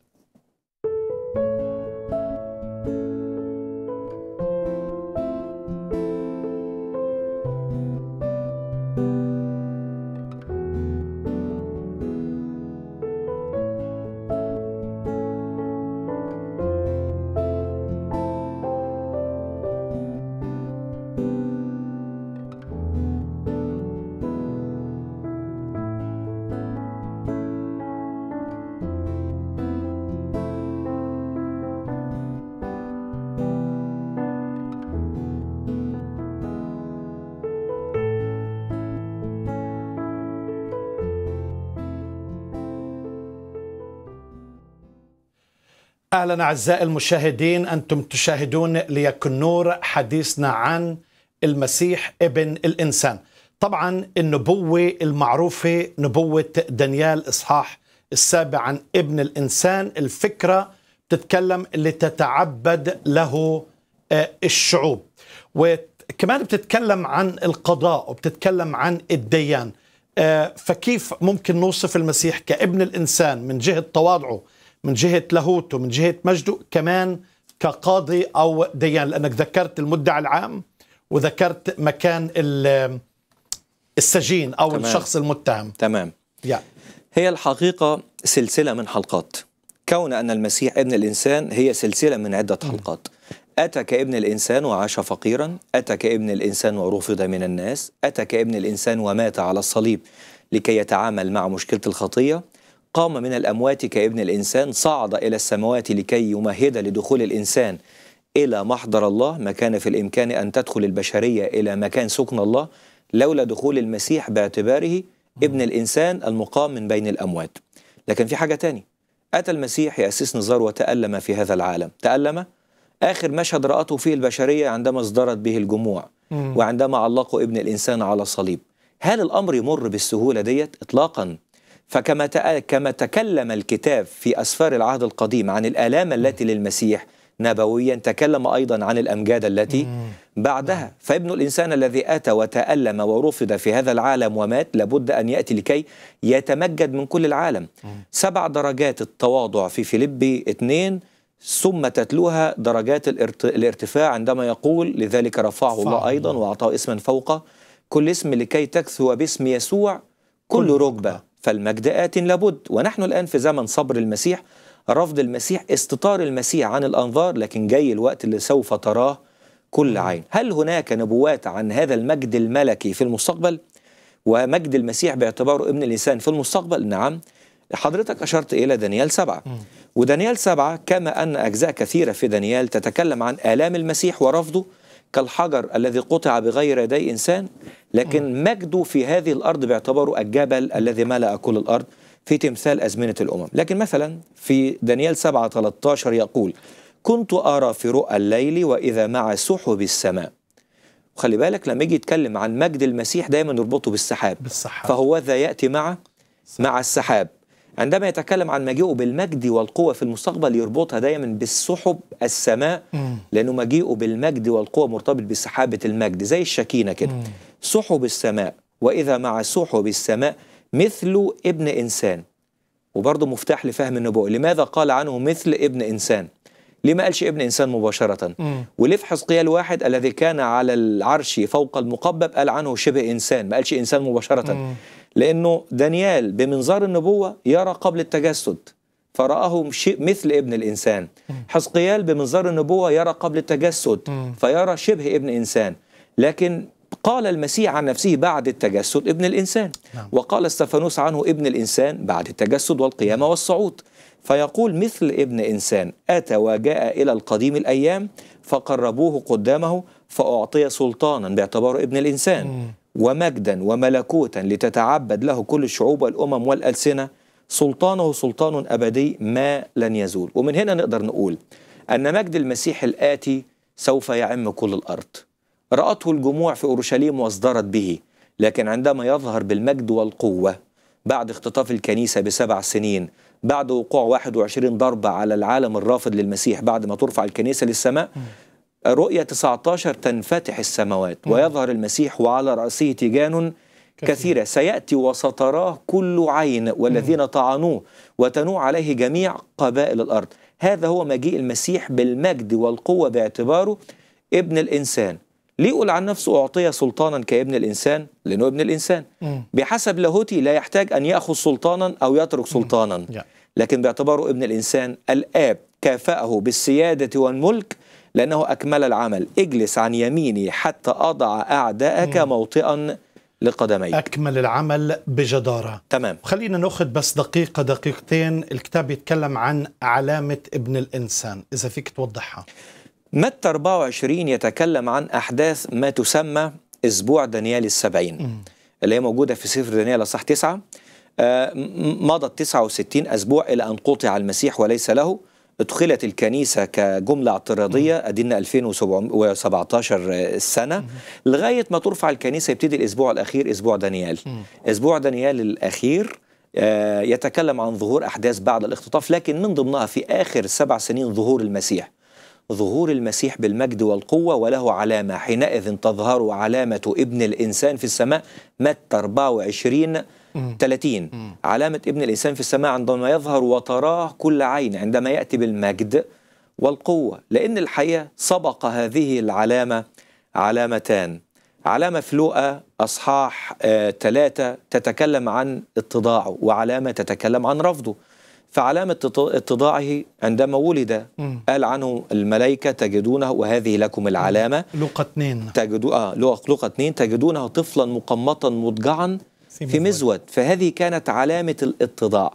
أهلا أعزائي المشاهدين أنتم تشاهدون ليكن نور حديثنا عن المسيح ابن الإنسان. طبعا النبوة المعروفة نبوة دانيال إصحاح السابع عن ابن الإنسان. الفكرة بتتكلم اللي تتعبد له آه، الشعوب. وكمان بتتكلم عن القضاء وبتتكلم عن الديان. آه، فكيف ممكن نوصف المسيح كابن الإنسان من جهة تواضعه؟ من جهة لاهوته من جهة مجده كمان كقاضي أو ديان لأنك ذكرت المدعي العام وذكرت مكان ال- السجين أو تمام. الشخص المتهم. تمام. يعني هي الحقيقة سلسلة من حلقات. كون أن المسيح ابن الإنسان هي سلسلة من عدة حلقات. أتى كابن الإنسان وعاش فقيرا. أتى كابن الإنسان ورفض من الناس. أتى كابن الإنسان ومات على الصليب لكي يتعامل مع مشكلة الخطية. قام من الأموات كابن الإنسان صعد إلى السماوات لكي يمهد لدخول الإنسان إلى محضر الله. ما كان في الإمكان أن تدخل البشرية إلى مكان سكن الله لولا دخول المسيح باعتباره ابن الإنسان المقام من بين الأموات. لكن في حاجة تاني. أتى المسيح يأسس نظار وتألم في هذا العالم. تألم. آخر مشهد رأته فيه البشرية عندما ازدرت به الجموع وعندما علقوا ابن الإنسان على الصليب هل الأمر يمر بالسهولة ديت؟ إطلاقا. فكما كما تكلم الكتاب في أسفار العهد القديم عن الآلام التي للمسيح نبويا تكلم أيضا عن الأمجاد التي بعدها. فابن الإنسان الذي أتى وتألم ورفض في هذا العالم ومات لابد أن يأتي لكي يتمجد من كل العالم. سبع درجات التواضع في فيليبي اثنين ثم تتلوها درجات الارت- الارتفاع عندما يقول لذلك رفعه الله أيضا. وأعطاه اسما فوق كل اسم لكي تكثو باسم يسوع كل كل ركبة. فالمجد آت لابد. ونحن الآن في زمن صبر المسيح رفض المسيح استطار المسيح عن الأنظار لكن جاي الوقت اللي سوف تراه كل عين. هل هناك نبوات عن هذا المجد الملكي في المستقبل؟ ومجد المسيح باعتباره ابن الإنسان في المستقبل؟ نعم. حضرتك أشرت إلى دانيال سبعة. ودانيال سبعة كما أن أجزاء كثيرة في دانيال تتكلم عن آلام المسيح ورفضه كالحجر الذي قطع بغير يدي إنسان لكن مجده في هذه الأرض باعتباره الجبل الذي ملأ كل الأرض في تمثال أزمنة الأمم. لكن مثلا في دانيال 7 13 يقول كنت أرى في رؤى الليل وإذا مع سحب السماء. وخلي بالك لما يجي يتكلم عن مجد المسيح دايما يربطه بالسحاب. بالسحاب. فهو ذا يأتي مع مع السحاب. عندما يتكلم عن مجيئه بالمجد والقوة في المستقبل يربطها دايما بالسحب السماء لأنه مجيئه بالمجد والقوة مرتبط بسحابة المجد زي الشكينة كده. سحب السماء وإذا مع سحب السماء مثل ابن إنسان. وبرضه مفتاح لفهم النبوة لماذا قال عنه مثل ابن إنسان؟ ليه ما قالش ابن إنسان مباشرة. مم. وليه في حزقيال واحد الذي كان على العرش فوق المقبب قال عنه شبه إنسان ما قالش إنسان مباشرة. مم. لأنه دانيال بمنظار النبوة يرى قبل التجسد فرآه شيء مثل ابن الإنسان حزقيال بمنظار النبوة يرى قبل التجسد. فيرى شبه ابن إنسان لكن قال المسيح عن نفسه بعد التجسد ابن الإنسان نعم. وقال استفانوس عنه ابن الإنسان بعد التجسد والقيامة والصعود فيقول مثل ابن إنسان أتى وجاء إلى القديم الأيام فقربوه قدامه فأعطي سلطانا باعتباره ابن الإنسان مم. ومجدا وملكوتا لتتعبد له كل الشعوب والأمم والألسنة. سلطانه سلطان أبدي ما لن يزول. ومن هنا نقدر نقول أن مجد المسيح الآتي سوف يعم كل الأرض. رأته الجموع في أورشليم واصدرت به لكن عندما يظهر بالمجد والقوة بعد اختطاف الكنيسة بسبع سنين بعد وقوع 21 ضربة على العالم الرافض للمسيح بعد ما ترفع الكنيسة للسماء رؤية 19 تنفتح السماوات ويظهر المسيح وعلى رأسه تيجان كثيرة. سيأتي وستراه كل عين والذين طعنوه وتنوع عليه جميع قبائل الأرض. هذا هو مجيء المسيح بالمجد والقوة باعتباره ابن الإنسان. ليه يقول عن نفسه أعطي سلطانا كابن الإنسان لأنه ابن الإنسان. بحسب لاهوتي لا يحتاج أن يأخذ سلطانا أو يترك سلطانا. لكن باعتباره ابن الإنسان الآب كافأه بالسيادة والملك لأنه أكمل العمل. اجلس عن يميني حتى أضع أعداءك موطئا لقدميك. أكمل العمل بجدارة. تمام. خلينا نأخذ بس دقيقة دقيقتين. الكتاب يتكلم عن علامة ابن الإنسان. إذا فيك توضحها. متى 24 يتكلم عن أحداث ما تسمى أسبوع دانيال السبعين؟ اللي هي موجودة في سفر دانيال أصح تسعة. آه، م- مضت 69 أسبوع إلى أن قطع المسيح وليس له ادخلت الكنيسة كجملة اعتراضية أدينا 2017 سنة لغاية ما ترفع الكنيسة يبتدي الأسبوع الأخير أسبوع دانيال. أسبوع دانيال الأخير آه، يتكلم عن ظهور أحداث بعد الاختطاف لكن من ضمنها في آخر سبع سنين ظهور المسيح. ظهور المسيح بالمجد والقوة وله علامة حينئذ تظهر علامة ابن الإنسان في السماء متى 24 30 علامة ابن الإنسان في السماء عندما يظهر وتراه كل عين عندما يأتي بالمجد والقوة لأن الحقيقة سبق هذه العلامة علامتان. علامة في لوقا أصحاح آه ثلاثة تتكلم عن اتضاعه وعلامة تتكلم عن رفضه. فعلامة ات- اتضاعه عندما ولد. قال عنه الملائكة تجدونه وهذه لكم العلامة. لوقا 2 تجدوا آه لوقا 2 تجدونه طفلا مقمطا مضجعا في في مزود. مزود. فهذه كانت علامة الاتضاع.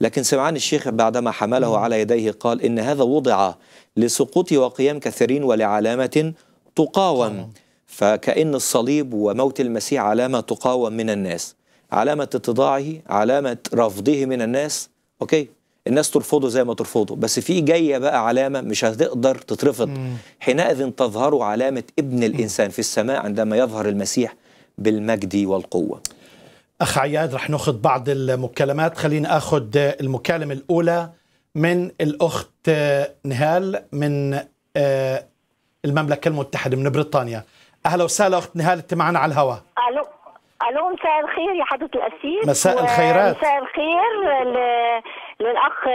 لكن سمعان الشيخ بعدما حمله على يديه قال إن هذا وضع لسقوط وقيام كثيرين ولعلامة تقاوم. فكأن الصليب وموت المسيح علامة تقاوم من الناس. علامة اتضاعه علامة رفضه من الناس. أوكي؟ الناس ترفضه زي ما ترفضه. بس في جاية بقى علامة مش هتقدر تترفض. حينئذ تظهر علامة ابن الإنسان في السماء عندما يظهر المسيح بالمجد والقوة. أخ عياد رح ناخذ بعض المكالمات. خلينا أخذ المكالمة الأولى من الأخت نهال من آه، المملكة المتحدة من بريطانيا. أهلا وسهلا أخت نهال أنت معنا على الهواء ألو ألو مساء الخير يا حضره القسيس مساء الخيرات. مساء الخير ل... للاخ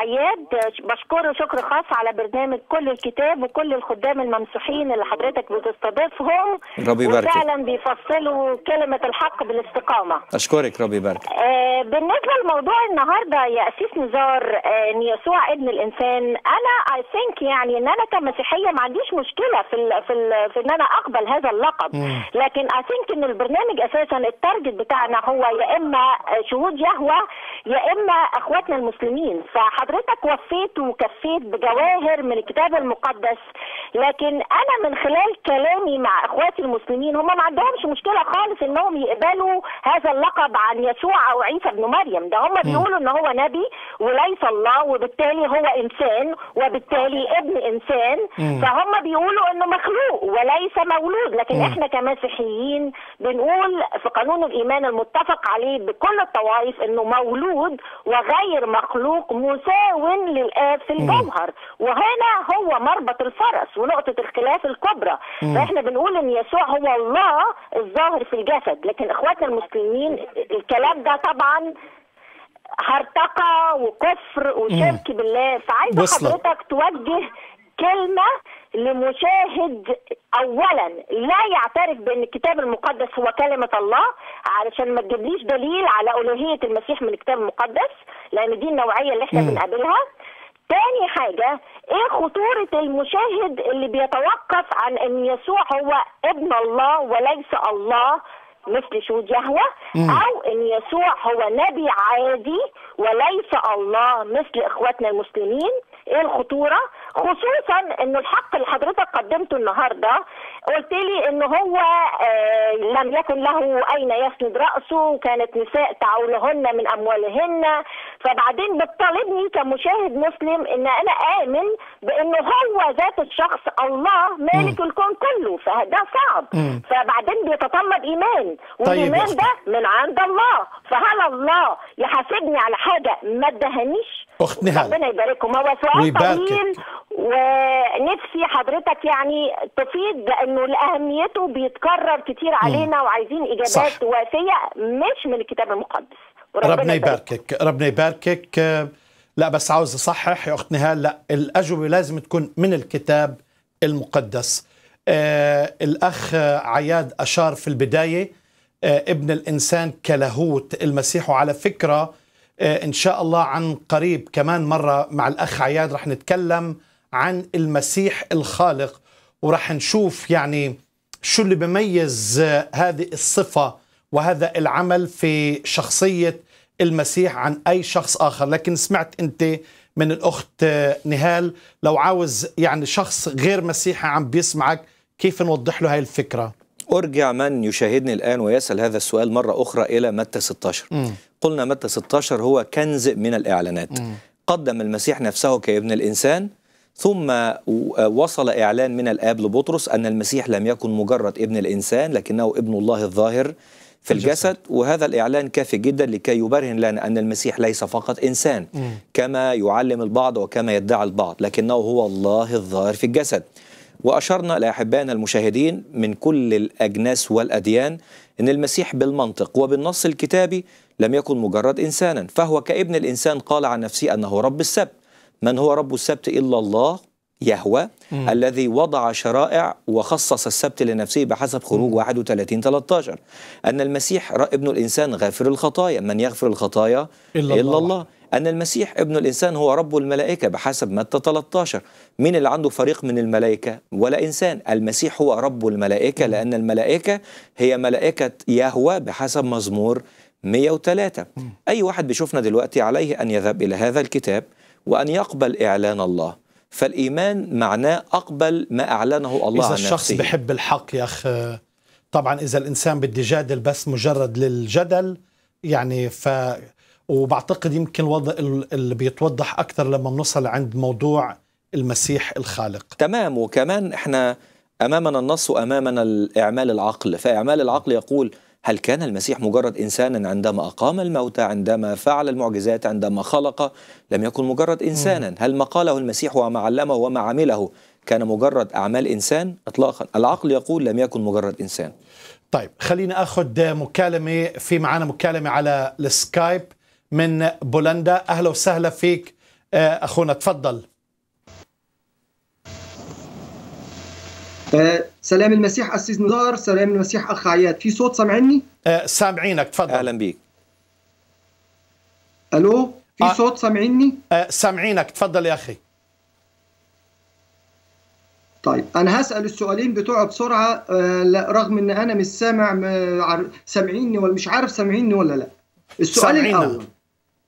عياد بشكره شكر خاص على برنامج كل الكتاب وكل الخدام الممسوحين اللي حضرتك بتستضيفهم ربي يباركك. وفعلا بيفصلوا كلمة الحق بالاستقامة أشكرك ربي يبارك آه، بالنسبة لموضوع النهارده يا قسيس نزار آه، إن يسوع ابن الإنسان أنا I think يعني إن أنا كمسيحية ما عنديش مشكلة في ال في ال في إن أنا أقبل هذا اللقب مم. لكن I think إن البرنامج أساسا ال target بتاعنا هو يا إما شهود يهوى يا إما أخواتنا المسلمين فحضرتك وفيت وكفيت بجواهر من الكتاب المقدس لكن أنا من خلال كلامي مع إخواتي المسلمين هم ما عندهمش مشكلة خالص إنهم يقبلوا هذا اللقب عن يسوع أو عيسى ابن مريم. ده هم بيقولوا إن هو نبي وليس الله وبالتالي هو إنسان وبالتالي ابن إنسان. فهم بيقولوا إنه مخلوق وليس مولود. لكن إحنا كمسيحيين بنقول في قانون الإيمان المتفق عليه بكل الطوائف إنه مولود وغير مخلوق. مساو للآب في الجوهر وهنا هو مربط الفرس ونقطة الخلاف الكبرى. فإحنا بنقول إن يسوع هو الله الظاهر في الجسد. لكن إخواتنا المسلمين الكلام ده طبعا هرطقة وكفر وشرك بالله. فعايزة وصلت. حضرتك توجه كلمة لمشاهد اولا لا يعترف بأن الكتاب المقدس هو كلمة الله علشان ما تجيبليش دليل على ألوهية المسيح من الكتاب المقدس لأن دي النوعية اللي إحنا. بنقابلها تاني حاجة إيه خطورة المشاهد اللي بيتوقف عن إن يسوع هو ابن الله وليس الله مثل شهود مم. أو إن يسوع هو نبي عادي وليس الله مثل إخواتنا المسلمين إيه الخطورة خصوصا إنه الحق اللي حضرتك قدمته النهارده قلت لي إن هو آه لم يكن له أين يسند رأسه وكانت نساء تعولهن من أموالهن. فبعدين بتطالبني كمشاهد مسلم إن أنا آمن بإنه هو ذات الشخص الله مالك الكون كله فده صعب مم. فبعدين بيتطلب إيمان طيب والإيمان أختي. ده من عند الله فهل الله يحاسبني على حاجة ما ادهنيش أخت نهال. ربنا يبارككم هو سؤال. طويل ونفسي حضرتك يعني تفيد لأنه لأهميته بيتكرر كتير علينا وعايزين إجابات صح. وافيه مش من الكتاب المقدس ربنا يباركك ربنا يباركك. لا بس عاوز اصحح يا اخت نهال لا الاجوبة لازم تكون من الكتاب المقدس. آه الأخ عياد أشار في البداية آه ابن الإنسان كلاهوت المسيح وعلى فكرة آه إن شاء الله عن قريب كمان مرة مع الأخ عياد رح نتكلم عن المسيح الخالق ورح نشوف يعني شو اللي بيميز آه، هذه الصفة وهذا العمل في شخصية المسيح عن أي شخص آخر. لكن سمعت أنت من الأخت آه، نهال لو عاوز يعني شخص غير مسيحي عم بيسمعك كيف نوضح له هاي الفكرة؟ أرجع من يشاهدني الآن ويسأل هذا السؤال مرة أخرى إلى متى 16 مم. قلنا متى 16 هو كنز من الإعلانات. قدم المسيح نفسه كابن الإنسان ثم وصل إعلان من الآب لبطرس أن المسيح لم يكن مجرد ابن الإنسان لكنه ابن الله الظاهر. في الجسد وهذا الإعلان كافي جدا لكي يبرهن لنا أن المسيح ليس فقط إنسان كما يعلم البعض وكما يدعي البعض لكنه هو الله الظاهر في الجسد. وأشرنا لأحبائنا المشاهدين من كل الأجناس والأديان أن المسيح بالمنطق وبالنص الكتابي لم يكن مجرد إنسانا فهو كابن الإنسان قال عن نفسه أنه رب السبت. من هو رب السبت إلا الله؟ يهوى الذي وضع شرائع وخصص السبت لنفسه بحسب خروج 31 13 أن المسيح ابن الإنسان غافر الخطايا. من يغفر الخطايا؟ إلا إلا, الله. الله أن المسيح ابن الإنسان هو رب الملائكة بحسب متى 13 مين اللي عنده فريق من الملائكة ولا إنسان. المسيح هو رب الملائكة لأن الملائكة هي ملائكة يهوى بحسب مزمور 103 أي واحد بيشوفنا دلوقتي عليه أن يذهب إلى هذا الكتاب وأن يقبل إعلان الله. فالإيمان معناه أقبل ما أعلنه الله إذا عن الشخص نفسه. بحب الحق يا اخ طبعا إذا الإنسان بده يجادل بس مجرد للجدل يعني ف وبعتقد يمكن الوضع اللي بيتوضح أكثر لما بنوصل عند موضوع المسيح الخالق. تمام وكمان إحنا أمامنا النص وأمامنا الإعمال العقل. فإعمال العقل يقول هل كان المسيح مجرد إنسانا عندما أقام الموتى عندما فعل المعجزات عندما خلق لم يكن مجرد إنسانا؟ هل ما قاله المسيح وما علمه وما عمله كان مجرد أعمال إنسان؟ اطلاقا. العقل يقول لم يكن مجرد إنسان. طيب خليني آخذ مكالمة في معنا مكالمة على السكايب من بولندا. أهلا وسهلا فيك آه، أخونا تفضل. آه، سلام المسيح أسيس نزار سلام المسيح أخ عياد. في صوت سامعني؟ آه، سامعينك تفضل. أهلا بيك. ألو؟ في آه. صوت سامعيني آه، سامعينك تفضل يا أخي. طيب أنا هسأل السؤالين آه، لا رغم إن أنا مش سامع سامعيني ولا مش عارف سامعيني ولا لا. السؤال سامعينا. الأول.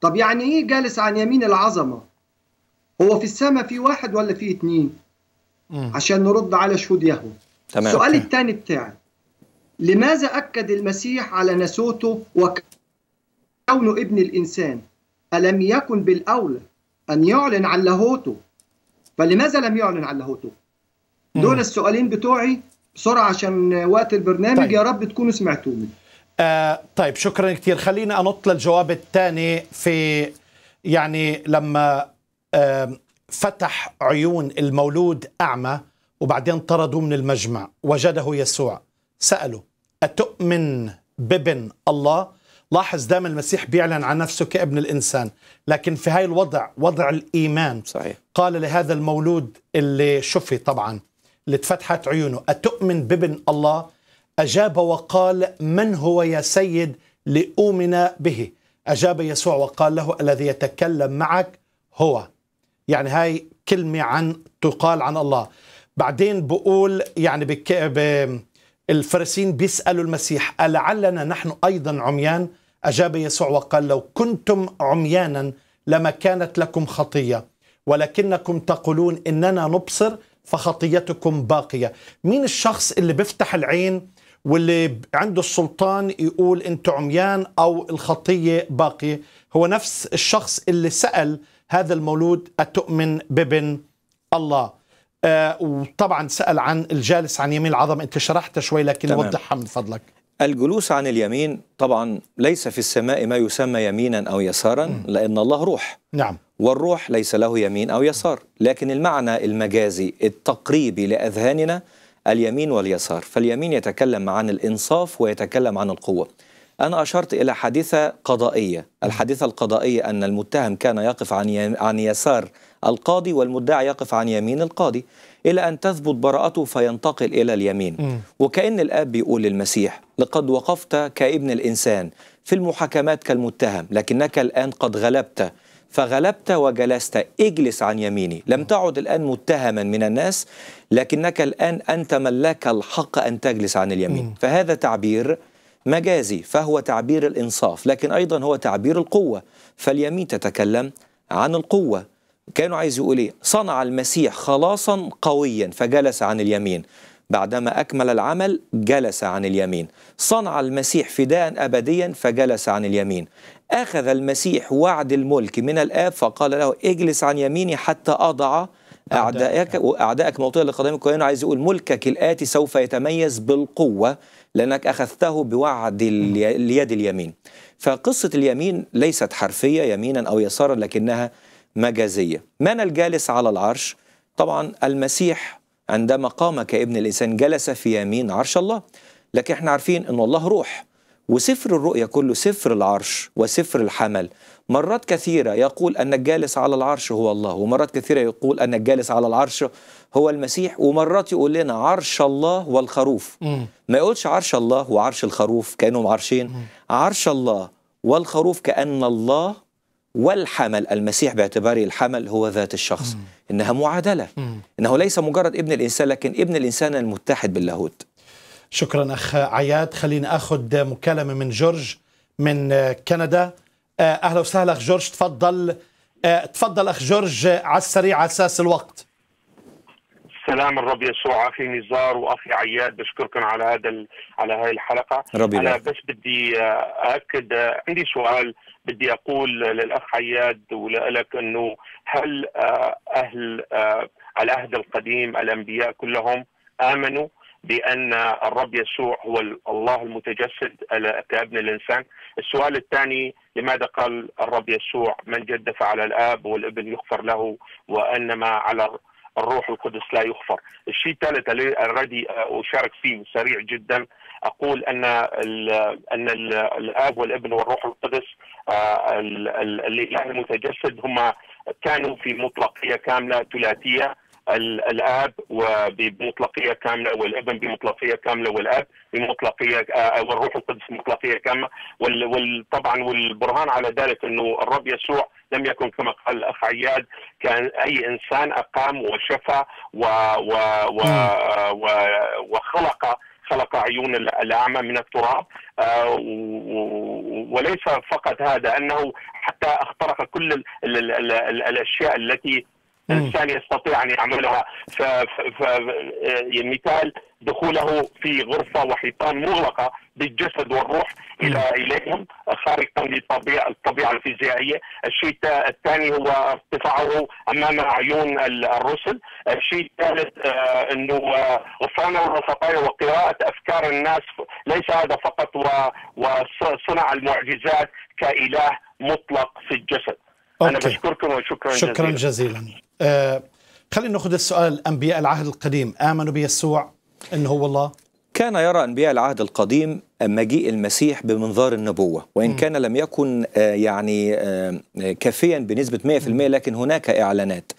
طب يعني إيه جالس عن يمين العظمة؟ هو في السماء في واحد ولا في اتنين. عشان نرد على شهود يهوه. تمام. السؤال. الثاني بتاعي لماذا أكد المسيح على نسوته وكونه ابن الإنسان؟ ألم يكن بالأولى أن يعلن عن لاهوته فلماذا لم يعلن عن لاهوته دول السؤالين بتوعي بسرعة عشان وقت البرنامج. طيب. يا رب تكونوا سمعتوني. آه طيب شكرا كثير خليني أنط للجواب الثاني في يعني لما آه فتح عيون المولود أعمى وبعدين طردوه من المجمع وجده يسوع. سالوا أتؤمن بابن الله؟ لاحظ دائما المسيح بيعلن عن نفسه كابن الإنسان لكن في هاي الوضع وضع الإيمان. صحيح. قال لهذا المولود اللي شفي طبعا اللي اتفتحت عيونه أتؤمن بابن الله؟ أجاب وقال من هو يا سيد لأؤمن به؟ أجاب يسوع وقال له الذي يتكلم معك هو. يعني هاي كلمة عن تقال عن الله. بعدين بقول يعني بك ب... الفريسين بيسألوا المسيح ألعلنا نحن أيضا عميان؟ أجاب يسوع وقال لو كنتم عميانا لما كانت لكم خطية ولكنكم تقولون إننا نبصر فخطيتكم باقية. مين الشخص اللي بيفتح العين واللي عنده السلطان يقول أنتم عميان أو الخطية باقية؟ هو نفس الشخص اللي سأل هذا المولود أتؤمن بابن الله. آه وطبعا سأل عن الجالس عن يمين العظم. أنت شرحت شوي لكن تمام. وضحها من فضلك. الجلوس عن اليمين طبعا ليس في السماء ما يسمى يمينا أو يسارا لأن الله روح. نعم. والروح ليس له يمين أو يسار. لكن المعنى المجازي التقريبي لأذهاننا اليمين واليسار. فاليمين يتكلم عن الإنصاف ويتكلم عن القوة. أنا أشرت إلى حادثة قضائية. الحادثة القضائية أن المتهم كان يقف عن عن يسار القاضي والمدعي يقف عن يمين القاضي. إلى أن تثبت براءته فينتقل إلى اليمين. وكأن الآب بيقول للمسيح لقد وقفت كابن الإنسان في المحاكمات كالمتهم لكنك الآن قد غلبت. فغلبت وجلست. اجلس عن يميني. لم تعد الآن متهما من الناس لكنك الآن أنت من لك الحق أن تجلس عن اليمين. فهذا تعبير مجازي فهو تعبير الإنصاف لكن أيضا هو تعبير القوة. فاليمين تتكلم عن القوة. كانوا عايز يقول إيه؟ صنع المسيح خلاصا قويا فجلس عن اليمين. بعدما أكمل العمل جلس عن اليمين. صنع المسيح فداء أبديا فجلس عن اليمين. أخذ المسيح وعد الملك من الآب فقال له اجلس عن يميني حتى أضع أعدائك وأعدائك موطئا لقدمك وهنا عايز يقول ملكك الآتي سوف يتميز بالقوة. لأنك أخذته بوعد الي- اليد اليمين. فقصة اليمين ليست حرفية يمينا أو يسارا لكنها مجازية. من الجالس على العرش؟ طبعا المسيح عندما قام كابن الإنسان جلس في يمين عرش الله. لكن إحنا عارفين أن الله روح وسفر الرؤيا كله سفر العرش وسفر الحمل. مرات كثيرة يقول أن الجالس على العرش هو الله ومرات كثيرة يقول أن الجالس على العرش هو المسيح ومرات يقول لنا عرش الله والخروف. ما يقولش عرش الله وعرش الخروف كأنهم عرشين. عرش الله والخروف كأن الله والحمل. المسيح باعتباره الحمل هو ذات الشخص. إنها معادلة. إنه ليس مجرد ابن الإنسان لكن ابن الإنسان المتحد باللاهوت. شكرا أخ عياد. خليني آخذ مكالمة من جورج من كندا. أهلا وسهلا أخ جورج تفضل. آه، تفضل أخ جورج آه، على السريع على أساس الوقت. سلام الرب يسوع أخي نزار وأخي عياد بشكركم على هذا ال... على هاي الحلقة. ربي أنا. بس بدي آه، اكد آه، عندي سؤال بدي أقول للأخ عياد ولك إنه هل آه، أهل آه، العهد القديم الأنبياء كلهم آمنوا؟ بأن الرب يسوع هو ال- الله المتجسد ال- كابن الإنسان؟ السؤال الثاني لماذا قال الرب يسوع من جدف على الآب والابن يغفر له وإنما على الروح القدس لا يغفر؟ الشيء الثالث الذي أشارك فيه سريع جدا أقول أن أن ال الآب والابن والروح القدس ال- ال- الاله المتجسد هم كانوا في مطلقية كاملة ثلاثية. الآب وبمطلقية كاملة والابن بمطلقية كاملة والأب بمطلقية آه، والروح القدس بمطلقية كاملة. وال- وال- طبعا والبرهان على ذلك إنه الرب يسوع لم يكن كما قال الأخ عياد كان أي إنسان أقام وشفى و و و و وخلق خلق عيون الأعمى من التراب. آه، وليس فقط هذا أنه حتى أخترق كل ال ال ال ال الأشياء التي الإنسان يستطيع أن يعملها. ف- ف- آه، مثال دخوله في غرفة وحيطان مغلقة بالجسد والروح إلى إليهم خارقا للطبيعه الطبيعة الفيزيائية، الشيء الثاني هو ارتفاعه أمام عيون ال- الرسل، الشيء الثالث آه، إنه غفرانه الخطايا وقراءة أفكار الناس. ليس هذا فقط وصنع المعجزات كإله مطلق في الجسد. أوكي. بشكركم وشكرا شكرا جزيلا. جزيلا. آه، خلينا نأخذ السؤال. أنبياء العهد القديم آمنوا بيسوع إنه هو الله؟ كان يرى أنبياء العهد القديم مجيء المسيح بمنظار النبوة وإن كان لم يكن آه، يعني آه، كافيا بنسبة 100% لكن هناك إعلانات.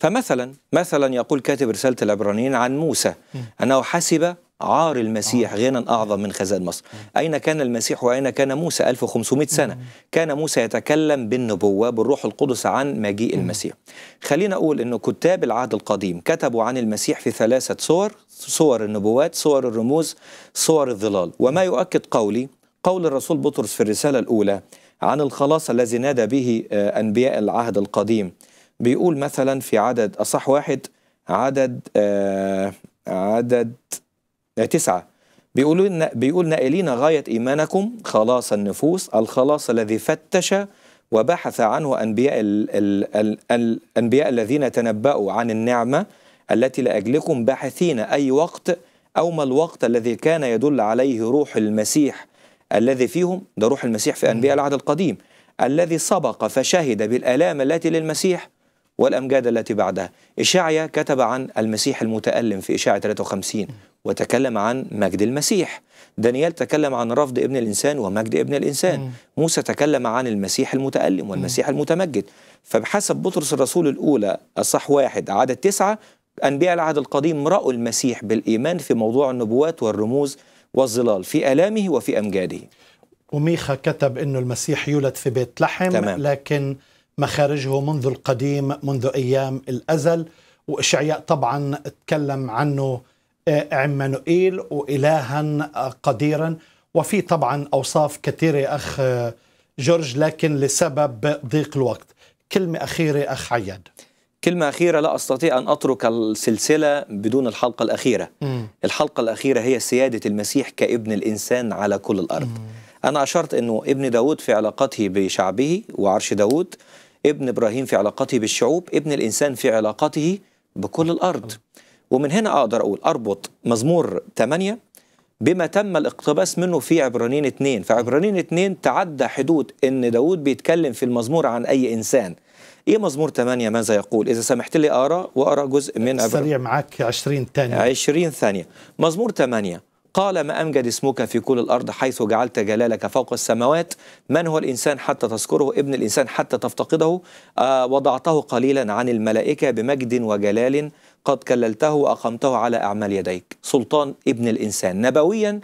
فمثلا مثلا يقول كاتب رسالة العبرانيين عن موسى أنه حسب عار المسيح غنى أعظم من خزائن مصر. أين كان المسيح وأين كان موسى 1500 سنة؟ كان موسى يتكلم بالنبوة بالروح القدس عن مجيء المسيح. خلينا أقول أنه كتاب العهد القديم كتبوا عن المسيح في ثلاثة صور صور النبوات صور الرموز صور الظلال. وما يؤكد قولي قول الرسول بطرس في الرسالة الأولى عن الخلاص الذي نادى به آه، أنبياء العهد القديم. بيقول مثلا في عدد أصح واحد عدد آه عدد آه، تسعة. بيقولوا بيقول نائلين غاية إيمانكم خلاص النفوس الخلاص الذي فتش وبحث عنه أنبياء ال ال ال الأنبياء الذين تنبأوا عن النعمة التي لأجلكم باحثين أي وقت أو ما الوقت الذي كان يدل عليه روح المسيح الذي فيهم؟ ده روح المسيح في أنبياء العهد القديم. الذي سبق فشهد بالآلام التي للمسيح والأمجاد التي بعدها. إشعيا كتب عن المسيح المتألم في إشعيا 53 وتكلم عن مجد المسيح دانيال تكلم عن رفض ابن الإنسان ومجد ابن الإنسان م. موسى تكلم عن المسيح المتألم والمسيح م. المتمجد فبحسب بطرس الرسول الأولى الصح واحد عدد تسعة أنبياء العهد القديم رأوا المسيح بالإيمان في موضوع النبوات والرموز والظلال في آلامه وفي أمجاده وميخا كتب أنه المسيح يولد في بيت لحم تمام. لكن مخارجه منذ القديم منذ أيام الأزل وإشعياء طبعا تكلم عنه عمانوئيل وإلها قديرا وفي طبعا أوصاف كثيرة أخ جورج لكن لسبب ضيق الوقت. كلمة أخيرة أخ عياد. كلمة أخيرة لا أستطيع أن أترك السلسلة بدون الحلقة الأخيرة. م. الحلقة الأخيرة هي سيادة المسيح كابن الإنسان على كل الأرض. م. أنا أشرت أنه ابن داود في علاقته بشعبه وعرش داود ابن إبراهيم في علاقته بالشعوب ابن الإنسان في علاقته بكل الأرض. ومن هنا أقدر أقول أربط مزمور 8 بما تم الاقتباس منه في عبرانيين 2 فعبرانيين 2 تعدى حدود إن داود بيتكلم في المزمور عن أي إنسان. إيه مزمور 8 ماذا يقول؟ إذا سمحت لي أقرأ وأقرأ جزء من عبر... سريع معك 20 ثانية. 20 ثانية. مزمور 8 قال ما أمجد اسمك في كل الأرض حيث جعلت جلالك فوق السماوات. من هو الإنسان حتى تذكره؟ ابن الإنسان حتى تفتقده. آه وضعته قليلا عن الملائكة بمجد وجلال قد كللته وأقمته على أعمال يديك. سلطان ابن الإنسان. نبويا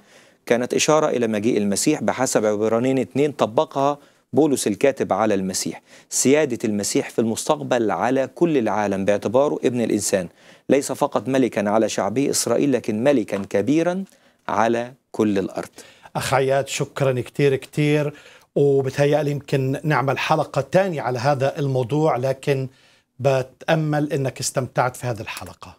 كانت إشارة إلى مجيء المسيح بحسب عبرانين اثنين طبقها بولس الكاتب على المسيح. سيادة المسيح في المستقبل على كل العالم باعتباره ابن الإنسان. ليس فقط ملكا على شعبه إسرائيل لكن ملكا كبيرا على كل الأرض. أخ عياد شكرا كتير كتير وبتهيألي يمكن نعمل حلقة تانية على هذا الموضوع لكن بتأمل أنك استمتعت في هذه الحلقة.